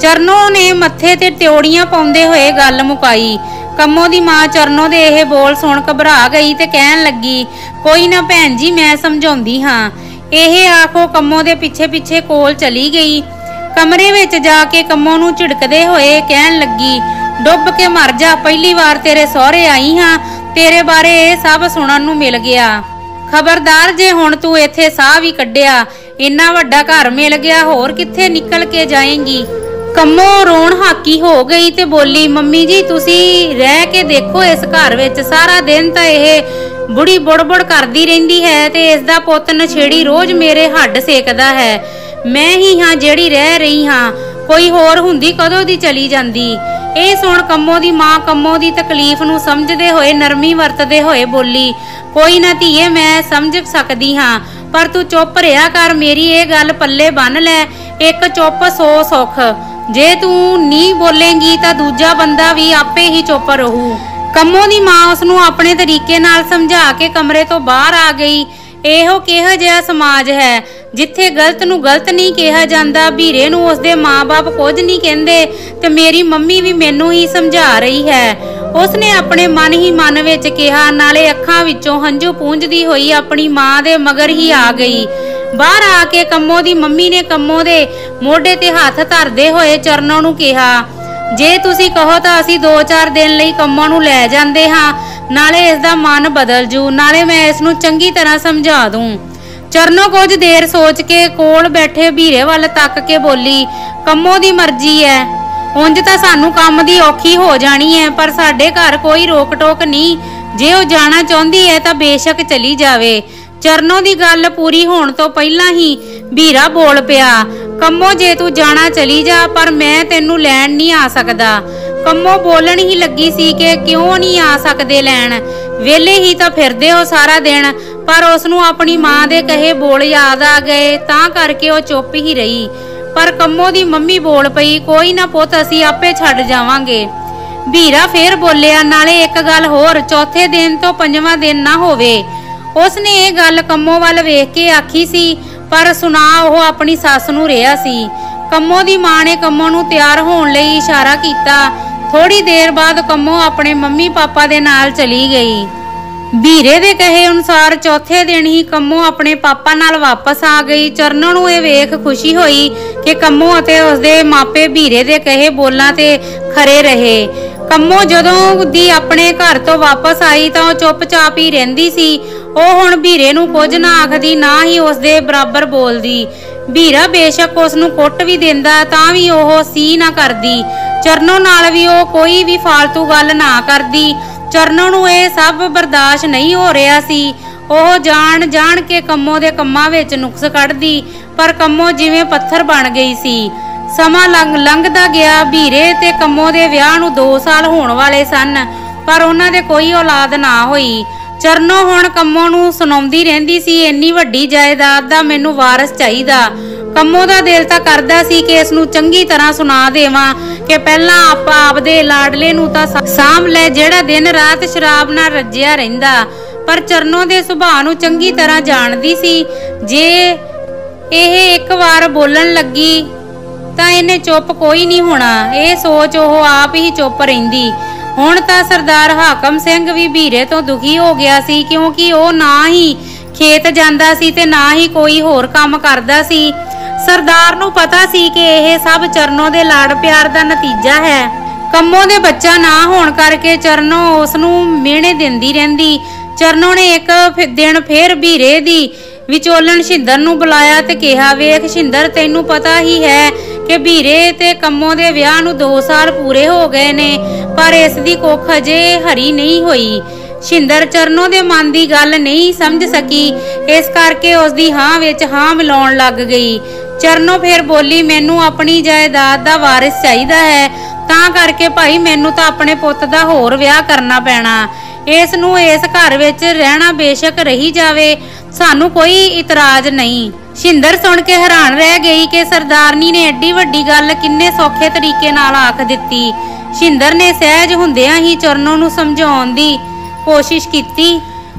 ਚਰਨੋ ਨੇ ਮੱਥੇ ਤੇ ਟਿਉੜੀਆਂ ਪਾਉਂਦੇ ਹੋਏ ਗੱਲ ਮੁਕਾਈ। ਕੰਮੋ ਦੀ ਮਾਂ ਚਰਨੋ ਦੇ ਇਹ ਬੋਲ ਸੁਣ ਘਬਰਾ ਗਈ ਤੇ ਕਹਿਣ ਲੱਗੀ, ਕੋਈ ਨਾ ਭੈਣ ਜੀ, ਮੈਂ ਸਮਝਾਉਂਦੀ ਹਾਂ। ਇਹ ਆਖੋ ਕੰਮੋ ਦੇ ਪਿੱਛੇ ਪਿੱਛੇ ਕੋਲ ਚਲੀ ਗਈ। ਕਮਰੇ ਵਿੱਚ ਜਾ ਕੇ ਕੰਮੋ ਨੂੰ ਝਿੜਕਦੇ ਹੋਏ ਕਹਿਣ ਲੱਗੀ, ਡੁੱਬ ਕੇ ਮਰ ਜਾ, ਪਹਿਲੀ ਵਾਰ ਤੇਰੇ ਸਹੁਰੇ ਆਈ ਹਾਂ, ਤੇਰੇ ਬਾਰੇ ਇਹ ਸਭ ਸੁਣਨ ਨੂੰ ਮਿਲ ਗਿਆ। ਖਬਰਦਾਰ ਜੇ ਹੁਣ ਤੂੰ ਇੱਥੇ ਸਾਹ ਵੀ ਕੱਢਿਆ, ਇੰਨਾ ਵੱਡਾ ਘਰ ਮਿਲ ਗਿਆ, ਹੋਰ ਕਿੱਥੇ ਨਿਕਲ ਕੇ ਜਾਏਂਗੀ? ਕੰਮੋ ਰੋਣ ਹਾਕੀ ਹੋ ਗਈ ਤੇ ਬੋਲੀ, ਮੰਮੀ ਜੀ, ਤੁਸੀਂ ਰਹਿ ਕੇ ਦੇਖੋ, ਇਸ ਘਰ ਵਿੱਚ ਸਾਰਾ ਦਿਨ ਤਾਂ ਇਹ ਬੁੜੀ ਬੁੜਬੁੜ ਕਰਦੀ ਰਹਿੰਦੀ ਹੈ ਤੇ ਇਸ ਦਾ ਪੁੱਤ ਨਛੇੜੀ ਰੋਜ਼ ਮੇਰੇ ਹੱਡ ਸੇਕਦਾ ਹੈ। ਮੈਂ ਹੀ ਹਾਂ ਜਿਹੜੀ ਰਹਿ ਰਹੀ ਹਾਂ। ਕੋਈ ਹੋਰ ਹੁੰਦੀ ਕਦੋਂ ਦੀ ਚਲੀ ਜਾਂਦੀ? ਇਹ ਸੁਣ ਕੰਮੋ ਦੀ ਮਾਂ ਕੰਮੋ ਦੀ ਤਕਲੀਫ ਨੂੰ ਸਮਝਦੇ ਹੋਏ ਨਰਮੀ ਵਰਤਦੇ ਹੋਏ ਬੋਲੀ, ਕੋਈ ਨਾ ਧੀਏ, ਮੈਂ ਸਮਝ ਸਕਦੀ ਹਾਂ, ਪਰ ਤੂੰ ਚੁੱਪ ਰਿਹਾ ਕਰ, ਮੇਰੀ ਇਹ ਗੱਲ ਪੱਲੇ ਬੰਨ ਲੈ, ਇੱਕ ਚੁੱਪ ਸੋ ਸੁੱਖ। ਜੇ ਤੂੰ ਨਹੀਂ ਬੋਲੇਂਗੀ ਤਾਂ ਦੂਜਾ ਬੰਦਾ ਵੀ ਆਪੇ ਹੀ ਚੁੱਪ ਰਹੂ। ਕੰਮੋ ਦੀ ਮਾਂ ਉਸ ਨੂੰ ਆਪਣੇ ਤਰੀਕੇ ਨਾਲ ਸਮਝਾ ਕੇ ਕਮਰੇ ਤੋਂ ਬਾਹਰ ਆ ਗਈ। ਇਹੋ ਕਿਹੋ ਜਿਹਾ ਸਮਾਜ ਹੈ? ਜਿੱਥੇ ਗਲਤ ਨੂੰ ਗਲਤ ਨਹੀਂ ਕਿਹਾ ਜਾਂਦਾ, ਵੀਰੇ ਨੂੰ ਉਸਦੇ ਮਾਪੇ ਕੁਝ ਨਹੀਂ ਕਹਿੰਦੇ ਤੇ ਮੇਰੀ ਮੰਮੀ ਵੀ ਮੈਨੂੰ ਹੀ ਸਮਝਾ ਰਹੀ ਹੈ। ਉਸਨੇ ਆਪਣੇ ਮਨ ਹੀ ਮਨ ਵਿੱਚ ਕਿਹਾ, ਨਾਲੇ ਅੱਖਾਂ ਵਿੱਚੋਂ ਹੰਝੂ ਪੂੰਝਦੀ ਹੋਈ ਆਪਣੀ ਮਾਂ ਦੇ ਮਗਰ ਹੀ ਆ ਗਈ। ਬਾਹਰ ਆ ਕੇ ਕੰਮੋ ਦੀ ਮੰਮੀ ਨੇ ਕੰਮੋ ਦੇ ਮੋਢੇ ਤੇ ਹੱਥ ਧਰਦੇ ਹੋਏ ਚਰਨੋਂ ਨੂੰ ਕਿਹਾ, ਜੇ ਤੁਸੀਂ ਕਹੋ ਤਾਂ ਅਸੀਂ 2-4 ਦਿਨ ਲਈ ਕੰਮੋ ਨੂੰ ਲੈ ਜਾਂਦੇ ਹਾਂ, ਨਾਲੇ ਇਸ ਦਾ ਮਨ ਬਦਲ ਜੂ, ਨਾਲੇ ਮੈਂ ਇਸ ਨੂੰ ਚੰਗੀ ਤਰ੍ਹਾਂ ਸਮਝਾ ਦੂੰ। ਚਰਨੋ ਕੁਝ ਦੇਰ ਸੋਚ ਕੇ ਕੋਲ ਬੈਠੇ ਵੀਰੇ ਵੱਲ ਤੱਕ ਕੇ ਬੋਲੀ, ਕੰਮੋ ਦੀ ਮਰਜ਼ੀ ਹੈ ਉਂਝ ਤਾਂ ਸਾਨੂੰ ਕੰਮ ਦੀ ਔਖੀ ਹੋ ਜਾਣੀ ਹੈ ਪਰ ਸਾਡੇ ਘਰ ਕੋਈ ਰੋਕ ਟੋਕ ਨਹੀਂ। ਜੇ ਉਹ ਜਾਣਾ ਚਾਹੁੰਦੀ ਹੈ ਤਾਂ ਬੇਸ਼ੱਕ ਚਲੀ ਜਾਵੇ। ਚਰਨੋ ਦੀ ਗੱਲ ਪੂਰੀ ਹੋਣ ਤੋਂ ਪਹਿਲਾਂ ਹੀ ਵੀਰਾ ਬੋਲ ਪਿਆ ਕੰਮੋ ਜੇ ਤੂੰ ਜਾਣਾ ਚਲੀ ਜਾ, ਪਰ ਮੈਂ ਤੈਨੂੰ ਲੈਣ ਨਹੀਂ ਆ ਸਕਦਾ। ਕੰਮੋ ਬੋਲਣ ਹੀ ਲੱਗੀ ਸੀ ਕਿ ਕਿਉਂ ਨਹੀਂ ਆ ਸਕਦੇ ਲੈਣ। ਵੇਲੇ ਹੀ ਤਾਂ ਫਿਰਦੇ ਹੋ ਸਾਰਾ ਦਿਨ, ਪਰ ਉਸ ਨੂੰ ਆਪਣੀ ਮਾਂ ਦੇ ਕਹੇ ਬੋਲ ਯਾਦ ਆ ਗਏ, ਤਾਂ ਕਰਕੇ ਉਹ ਚੁੱਪ ਹੀ ਰਹੀ। ਪਰ ਕੰਮੋ ਦੀ ਮੰਮੀ ਬੋਲ ਪਈ, ਕੋਈ ਨਾ ਪੁੱਤ, ਅਸੀਂ ਆਪੇ ਛੱਡ ਜਾਵਾਂਗੇ। ਵੀਰਾ ਫੇਰ ਬੋਲਿਆ, ਨਾਲੇ ਇੱਕ ਗੱਲ ਹੋਰ, ਚੌਥੇ ਦਿਨ ਤੋਂ ਪੰਜਵਾਂ ਦਿਨ ਨਾ ਹੋਵੇ। ਉਸਨੇ ਇਹ ਗੱਲ ਕੰਮੋ ਵੱਲ ਵੇਖ ਕੇ ਆਖੀ ਸੀ ਪਰ ਸੁਣਾ ਉਹ ਆਪਣੀ ਸੱਸ ਨੂੰ ਰਿਹਾ ਸੀ। ਕੰਮੋ ਦੀ ਮਾਂ ਨੇ ਕੰਮੋ ਨੂੰ ਤਿਆਰ ਹੋਣ ਲਈ ਇਸ਼ਾਰਾ ਕੀਤਾ। ਥੋੜੀ ਦੇਰ ਬਾਅਦ ਕੰਮੋ ਆਪਣੇ ਮੰਮੀ ਪਾਪਾ ਦੇ ਨਾਲ ਚਲੀ ਗਈ। ਵੀਰੇ ਦੇ ਕਹੇ ਅਨੁਸਾਰ ਚੌਥੇ ਦਿਨ ਹੀ ਕੰਮੋ ਆਪਣੇ ਪਾਪਾ ਨਾਲ ਵਾਪਸ ਆ ਗਈ। ਚਰਨੋ ਨੂੰ ਇਹ ਵੇਖ ਖੁਸ਼ੀ ਹੋਈ ਕਿ ਕੰਮੋ ਅਤੇ ਉਸਦੇ ਮਾਪੇ ਵੀਰੇ ਦੇ ਕਹੇ ਬੋਲਾਂ ਤੇ ਖਰੇ ਰਹੇ। ਕੰਮੋ ਜਦੋਂ ਦੀ ਆਪਣੇ ਘਰ ਤੋਂ ਵਾਪਸ ਆਈ ਤਾਂ ਉਹ ਚੁੱਪਚਾਪ ਹੀ ਰਹਿੰਦੀ ਸੀ। ਉਹ ਹੁਣ ਵੀਰੇ ਨੂੰ ਕੁਝ ਨਾ ਆਖਦੀ, ਨਾ ਹੀ ਉਸਦੇ ਬਰਾਬਰ ਬੋਲਦੀ। ਵੀਰਾ ਬੇਸ਼ੱਕ ਉਸ ਨੂੰ ਕੁੱਟ ਵੀ ਦਿੰਦਾ, ਤਾਂ ਵੀ ਉਹ ਸੀ ਨਾ ਕਰਦੀ। ਚਰਨੋ ਨਾਲ ਵੀ ਉਹ ਕੋਈ ਵੀ ਫਾਲਤੂ ਗੱਲ ਨਾ ਕਰਦੀ। ਚਰਨੋ ਨੂੰ ਇਹ ਸਭ ਬਰਦਾਸ਼ਤ ਨਹੀਂ ਹੋ ਰਿਹਾ ਸੀ। ਉਹ ਜਾਣ ਜਾਣ ਕੇ ਕੰਮੋ ਦੇ ਕੰਮਾਂ ਵਿੱਚ ਨੁਕਸ ਕੱਢਦੀ, ਪਰ ਕੰਮੋ ਜਿਵੇਂ ਪੱਥਰ ਬਣ ਗਈ ਸੀ। ਸਮਾਂ ਲੰਘ ਲੰਘਦਾ ਗਿਆ, ਵੀਰੇ ਤੇ ਕੰਮੋ ਦੇ ਵਿਆਹ ਨੂੰ 2 ਸਾਲ ਹੋਣ ਵਾਲੇ ਸਨ, ਪਰ ਉਹਨਾਂ ਦੇ ਕੋਈ ਔਲਾਦ ਨਾ ਹੋਈ। ਚਰਨੋ ਹੁਣ ਕੰਮੋ ਨੂੰ ਸੁਣਾਉਂਦੀ ਰਹਿੰਦੀ ਸੀ, ਇੰਨੀ ਵੱਡੀ ਜਾਇਦਾਦ ਦਾ ਮੈਨੂੰ ਵਾਰਸ ਚਾਹੀਦਾ। ਕੰਮੋ ਦਾ ਦਿਲ ਤਾਂ ਕਰਦਾ ਸੀ ਕਿ ਇਸ ਨੂੰ ਚੰਗੀ ਤਰ੍ਹਾਂ ਸੁਣਾ ਦੇਵਾਂ, ਕਿ ਪਹਿਲਾਂ ਆਪਾਂ ਆਪਦੇ ਲਾਡਲੇ ਨੂੰ ਤਾਂ ਸਾਂਭ ਲੈ, ਜਿਹੜਾ ਦਿਨ ਰਾਤ ਸ਼ਰਾਬ ਨਾਲ ਰੱਜਿਆ ਰਹਿੰਦਾ। ਪਰ ਚਰਨੋ ਦੇ ਸੁਭਾਅ ਨੂੰ ਚੰਗੀ ਤਰ੍ਹਾਂ ਜਾਣਦੀ ਸੀ। ਜੇ ਇਹ ਇੱਕ ਵਾਰ ਬੋਲਣ ਲੱਗੀ, ਤਾਂ ਇਹਨੇ ਚੁੱਪ ਕੋਈ ਨਹੀਂ ਹੋਣਾ। ਇਹ ਸੋਚ ਉਹ ਆਪ ਹੀ ਚੁੱਪ ਰਹਿੰਦੀ। ਹੁਣ ਤਾਂ ਸਰਦਾਰ ਹਾਕਮ ਸਿੰਘ ਵੀ ਵੀਰੇ ਤੋਂ ਦੁਖੀ ਹੋ ਗਿਆ ਸੀ, ਕਿਉਂਕਿ ਉਹ ਨਾ ਹੀ ਖੇਤ ਜਾਂਦਾ ਸੀ ਤੇ ਨਾ ਹੀ ਕੋਈ ਹੋਰ ਕੰਮ ਕਰਦਾ ਸੀ। ਸਰਦਾਰ ਨੂੰ ਪਤਾ ਸੀ ਕਿ ਇਹ ਸਭ ਚਰਨੋਂ ਦੇ ਲਾੜ ਪਿਆਰ ਦਾ ਨਤੀਜਾ ਹੈ। ਕੰਮੋਂ ਦੇ ਬੱਚਾ ਨਾ ਹੋਣ ਕਰਕੇ ਚਰਨੋਂ ਉਸ ਨੂੰ ਮਿਹਣੇ ਦਿੰਦੀ ਰਹਿੰਦੀ। ਚਰਨੋ ਨੇ ਇੱਕ ਦਿਨ ਫੇਰ ਵੀਰੇ ਦੀ ਵਿਚੋਲਣ ਸ਼ਿੰਦਰ ਨੂੰ ਬੁਲਾਇਆ ਤੇ ਕਿਹਾ, ਵੇਖ ਸ਼ਿੰਦਰ, ਤੈਨੂੰ ਪਤਾ ਹੀ ਹੈ ਕਿ ਵੀਰੇ ਤੇ ਕੰਮੋਂ ਦੇ ਵਿਆਹ ਨੂੰ 2 ਸਾਲ ਪੂਰੇ ਹੋ ਗਏ ਨੇ। ਪਰ ਇਸ ਦੀ ਕੁੱਖ ਅਜੇ ਹਰੀ ਨਹੀਂ ਹੋਈ। ਸ਼ਿੰਦਰ ਚਰਨੋਂ ਦੇ ਮਨ ਦੀ ਗੱਲ ਨਹੀਂ ਸਮਝ ਸਕੀ। ਇਸ ਕਰਕੇ ਉਸ ਦੀ ਹਾਂ ਵਿੱਚ ਹਾਂ ਮਿਲਾਉਣ ਲੱਗ ਗਈ। ਚਰਨੋਂ ਫਿਰ ਬੋਲੀ, ਮੈਨੂੰ ਆਪਣੀ ਜਾਇਦਾਦ ਦਾ ਵਾਰਿਸ ਚਾਹੀਦਾ ਹੈ। ਤਾਂ ਕਰਕੇ ਭਾਈ, ਮੈਨੂੰ ਤਾਂ ਆਪਣੇ ਪੁੱਤ ਦਾ ਹੋਰ ਵਿਆਹ ਕਰਨਾ ਪੈਣਾ। ਇਸ ਨੂੰ ਇਸ ਘਰ ਵਿੱਚ ਰਹਿਣਾ ਬੇਸ਼ੱਕ ਰਹੀ ਜਾਵੇ। ਸਾਨੂੰ ਕੋਈ ਇਤਰਾਜ਼ ਨਹੀਂ। ਸ਼ਿੰਦਰ ਸੁਣ ਕੇ ਹੈਰਾਨ ਰਹਿ ਗਈ ਕਿ ਸਰਦਾਰਨੀ ਨੇ ਐਡੀ ਵੱਡੀ ਗੱਲ ਕਿੰਨੇ ਸੌਖੇ ਤਰੀਕੇ ਨਾਲ ਆਖ ਦਿੱਤੀ। ਸ਼ਿੰਦਰ ਨੇ ਸਹਿਜ ਹੁੰਦਿਆਂ ਹੀ ਚਰਨੋਂ ਨੂੰ ਸਮਝਾਉਣ ਦੀ ਕੋਸ਼ਿਸ਼ ਕੀਤੀ।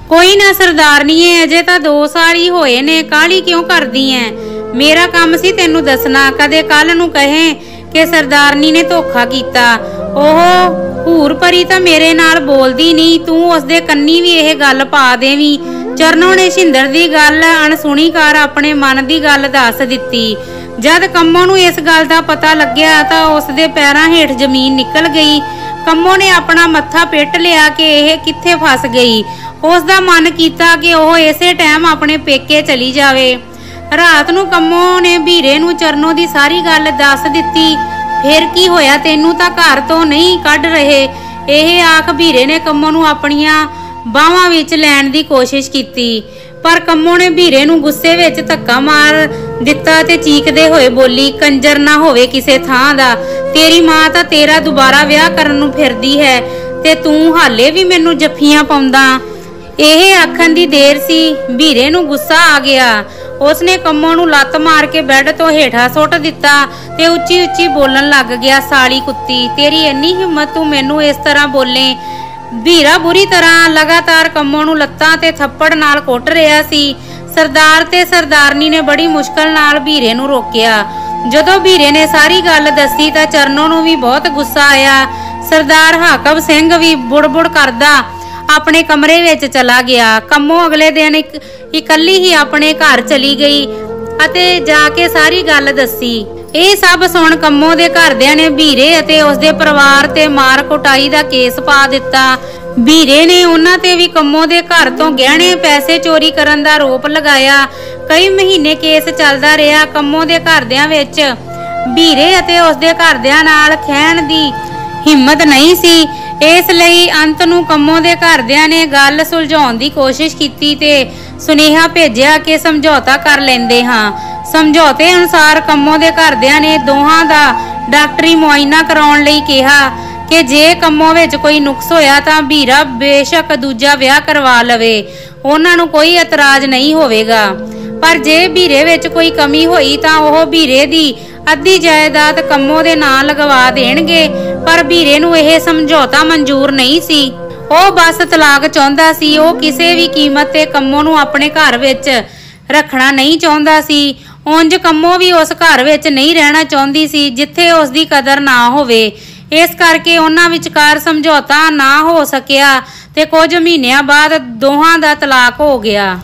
ਕੋਈ ਨਾ ਸਰਦਾਰਨੀਏ ਅਜੇ ਤਾਂ 2 ਸਾਲ ਹੀ ਹੋਏ ਨੇ, ਕਾਹਲੀ ਕਿਉਂ ਕਰਦੀ ਐ? ਮੇਰਾ ਕੰਮ ਸੀ ਤੈਨੂੰ ਦੱਸਣਾ, ਕਦੇ ਕੱਲ ਨੂੰ ਕਹੇ ਕਿ ਸਰਦਾਰਨੀ ਨੇ ਧੋਖਾ ਕੀਤਾ। ਉਹ ਹੂਰ ਪਰੀ ਤਾਂ ਮੇਰੇ ਨਾਲ ਬੋਲਦੀ ਨਹੀਂ ਤੂੰ ਉਸਦੇ ਕੰਨੀ ਵੀ ਇਹ ਗੱਲ ਪਾ ਦੇਵੀਂ। ਚਰਨੋਂ ਨੇ ਸ਼ਿੰਦਰ ਦੀ ਗੱਲ ਅਣਸੁਣੀ ਕਰ ਆਪਣੇ ਮਨ ਦੀ ਗੱਲ ਦੱਸ ਦਿੱਤੀ। ਜਦ ਕੰਮੋ ਨੂੰ ਇਸ ਗੱਲ ਦਾ ਪਤਾ ਲੱਗਿਆ ਤਾਂ ਉਸਦੇ ਪੈਰਾਂ ਹੇਠ ਜ਼ਮੀਨ ਨਿਕਲ ਗਈ। ਕੰਮੋਂ ਨੇ ਆਪਣਾ ਮੱਥਾ ਪਿੱਟ ਲਿਆ ਕਿ ਇਹ ਕਿੱਥੇ ਫਸ ਗਈ। ਉਸ ਦਾ ਮਨ ਕੀਤਾ ਕਿ ਉਹ ਇਸੇ ਟਾਈਮ ਆਪਣੇ ਪੇਕੇ ਚਲੀ ਜਾਵੇ। ਰਾਤ ਨੂੰ ਕੰਮੋ ਨੇ ਵੀਰੇ ਨੂੰ ਚਰਨੋ ਦੀ ਸਾਰੀ ਗੱਲ ਦੱਸ ਦਿੱਤੀ। ਫਿਰ ਕੀ ਹੋਇਆ? ਤੈਨੂੰ ਤਾਂ ਘਰ ਤੋਂ ਨਹੀਂ ਕੱਢ ਰਹੇ। ਇਹ ਆਖ ਵੀਰੇ ਨੇ ਕੰਮੋ ਨੂੰ ਆਪਣੀਆਂ ਬਾਹਾਂ ਵਿੱਚ ਲੈਣ ਦੀ ਕੋਸ਼ਿਸ਼ ਕੀਤੀ। ਪਰ ਕੰਮੋ ਨੇ ਵੀਰੇ ਨੂੰ ਗੁੱਸੇ ਵਿੱਚ ਧੱਕਾ ਮਾਰ ਦਿੱਤਾ ਤੇ ਚੀਕਦੇ ਹੋਏ ਬੋਲੀ, ਕੰਜਰ ਨਾ ਹੋਵੇ ਕਿਸੇ ਥਾਂ ਦਾ। ਤੇਰੀ ਮਾਂ ਤਾਂ ਤੇਰਾ ਦੁਬਾਰਾ ਵਿਆਹ ਕਰਨ ਨੂੰ ਫਿਰਦੀ ਹੈ ਤੇ ਤੂੰ ਹਾਲੇ ਵੀ ਮੈਨੂੰ ਜੱਫੀਆਂ ਪਾਉਂਦਾ। ਇਹ ਆਖਣ ਦੀ ਦੇਰ ਸੀ, ਵੀਰੇ ਨੂੰ ਗੁੱਸਾ ਆ ਗਿਆ। ਉਸਨੇ ਕੰਮੋ ਨੂੰ ਲੱਤ ਮਾਰ ਕੇ ਬੈੱਡ ਤੋਂ ਹੇਠਾਂ ਸੁੱਟ ਦਿੱਤਾ ਤੇ ਉੱਚੀ ਉੱਚੀ ਬੋਲਣ ਲੱਗ ਗਿਆ, ਸਾਲੀ ਕੁੱਤੀ, ਤੇਰੀ ਇੰਨੀ ਹਿੰਮਤ ਤੂੰ ਮੈਨੂੰ ਇਸ ਤਰ੍ਹਾਂ ਬੋਲੇ ਵੀਰਾ ਬੁਰੀ ਤਰ੍ਹਾਂ ਲਗਾਤਾਰ ਕੰਮੋਂ ਨੂੰ ਲੱਤਾਂ ਤੇ ਥੱਪੜ ਨਾਲ ਕੁੱਟ ਰਿਹਾ ਸੀ। ਸਰਦਾਰ ਤੇ ਸਰਦਾਰਨੀ ਨੇ ਬੜੀ ਮੁਸ਼ਕਲ ਨਾਲ ਵੀਰੇ ਨੂੰ ਰੋਕਿਆ। ਜਦੋਂ ਵੀਰੇ ਨੇ ਸਾਰੀ ਗੱਲ ਦੱਸੀ ਤਾਂ ਚਰਨੋਂ ਨੂੰ ਵੀ ਬਹੁਤ ਗੁੱਸਾ ਆਇਆ। ਸਰਦਾਰ ਹਾਕਮ ਸਿੰਘ ਵੀ ਬੁੜਬੁੜ ਕਰਦਾ ਆਪਣੇ ਕਮਰੇ ਵਿੱਚ ਚਲਾ ਗਿਆ। ਕੰਮੋਂ ਅਗਲੇ ਦਿਨ ਇਕੱਲੀ ਹੀ ਆਪਣੇ ਘਰ ਚਲੀ ਗਈ ਅਤੇ ਜਾ ਕੇ ਸਾਰੀ ਗੱਲ ਦੱਸੀ। ਇਹ ਸਭ ਸੁਣ ਕੰਮੋਂ ਦੇ ਘਰਦਿਆਂ ਨੇ ਵੀਰੇ ਅਤੇ ਉਸਦੇ ਪਰਿਵਾਰ ਤੇ ਮਾਰ ਕੁਟਾਈ ਦਾ ਕੇਸ ਪਾ ਦਿੱਤਾ। ਵੀਰੇ ਨੇ ਉਹਨਾਂ ਤੇ ਵੀ ਕੰਮੋ ਦੇ ਘਰ ਤੋਂ ਗਹਿਣੇ ਪੈਸੇ ਚੋਰੀ ਕਰਨ ਦਾ ਆਰੋਪ ਲਗਾਇਆ। ਕਈ ਮਹੀਨੇ ਕੇਸ ਚੱਲਦਾ ਰਿਹਾ ਕੰਮੋ ਦੇ ਘਰਦਿਆਂ ਵਿੱਚ। ਵੀਰੇ ਅਤੇ ਉਸਦੇ ਘਰਦਿਆਂ ਨਾਲ ਖਹਿਣ ਦੀ ਹਿੰਮਤ ਨਹੀਂ ਸੀ। ਇਸ ਲਈ ਅੰਤ ਨੂੰ ਕੰਮੋਂ ਦੇ ਘਰਦਿਆਂ ਨੇ ਗੱਲ ਸੁਲਝਾਉਣ ਦੀ ਕੋਸ਼ਿਸ਼ ਕੀਤੀ ਤੇ ਸੁਨੇਹਾ ਭੇਜਿਆ ਕਿ ਸਮਝੌਤਾ ਕਰ ਲੈਂਦੇ ਹਾਂ। ਸਮਝੌਤੇ ਅਨੁਸਾਰ ਕੰਮੋਂ ਦੇ ਘਰਦਿਆਂ ਨੇ ਦੋਹਾਂ ਦਾ ਡਾਕਟਰੀ ਮੁਆਇਨਾ ਕਰਾਉਣ ਲਈ ਕਿਹਾ ਕਿ ਜੇ ਕੰਮੋਂ ਵਿੱਚ ਕੋਈ ਨੁਕਸ ਹੋਇਆ ਤਾਂ ਵੀਰਾ ਬੇਸ਼ੱਕ ਦੂਜਾ ਵਿਆਹ ਕਰਵਾ ਲਵੇ। ਉਹਨਾਂ ਨੂੰ ਕੋਈ ਇਤਰਾਜ਼ ਨਹੀਂ ਹੋਵੇਗਾ। ਪਰ ਜੇ ਵੀਰੇ ਵਿੱਚ ਕੋਈ ਕਮੀ ਹੋਈ ਤਾਂ ਉਹ ਵੀਰੇ ਦੀ ਅੱਧੀ ਜਾਇਦਾਦ ਕੰਮੋ ਦੇ ਨਾਂ ਲਗਵਾ ਦੇਣਗੇ। ਪਰ ਵੀਰੇ ਨੂੰ ਇਹ ਸਮਝੌਤਾ ਮਨਜ਼ੂਰ ਨਹੀਂ ਸੀ। ਉਹ ਬਸ ਤਲਾਕ ਚਾਹੁੰਦਾ ਸੀ, ਉਹ ਕਿਸੇ ਵੀ ਕੀਮਤ ਤੇ ਕੰਮੋ ਨੂੰ ਆਪਣੇ ਘਰ ਵਿੱਚ ਰੱਖਣਾ ਨਹੀਂ ਚਾਹੁੰਦਾ ਸੀ। ਉਂਝ ਕੰਮੋ ਵੀ ਉਸ ਘਰ ਵਿੱਚ ਨਹੀਂ ਰਹਿਣਾ ਚਾਹੁੰਦੀ ਸੀ, ਜਿੱਥੇ ਉਸ ਦੀ ਕਦਰ ਨਾ ਹੋਵੇ। ਇਸ ਕਰਕੇ ਉਹਨਾਂ ਵਿਚਕਾਰ ਸਮਝੌਤਾ ਨਾ ਹੋ ਸਕਿਆ ਤੇ ਕੁਝ ਮਹੀਨਿਆਂ ਬਾਅਦ ਦੋਹਾਂ ਦਾ ਤਲਾਕ ਹੋ ਗਿਆ।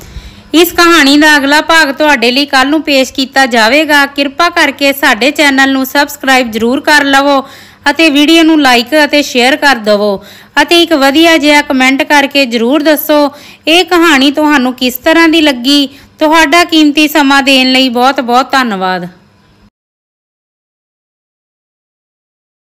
ਇਸ ਕਹਾਣੀ ਦਾ ਅਗਲਾ ਭਾਗ ਤੁਹਾਡੇ ਲਈ ਕੱਲ ਨੂੰ ਪੇਸ਼ ਕੀਤਾ ਜਾਵੇਗਾ। ਕਿਰਪਾ ਕਰਕੇ ਸਾਡੇ ਚੈਨਲ ਨੂੰ ਸਬਸਕ੍ਰਾਈਬ ਜਰੂਰ ਕਰ ਲਵੋ ਅਤੇ ਵੀਡੀਓ ਨੂੰ ਲਾਈਕ ਅਤੇ ਸ਼ੇਅਰ ਕਰ ਦਵੋ। ਅਤੇ ਇੱਕ ਵਧੀਆ ਜਿਹਾ ਕਮੈਂਟ ਕਰਕੇ ਜਰੂਰ ਦੱਸੋ, ਇਹ ਕਹਾਣੀ ਤੁਹਾਨੂੰ ਕਿਸ ਤਰ੍ਹਾਂ ਦੀ ਲੱਗੀ? ਤੁਹਾਡਾ ਕੀਮਤੀ ਸਮਾਂ ਦੇਣ ਲਈ ਬਹੁਤ ਬਹੁਤ ਧੰਨਵਾਦ।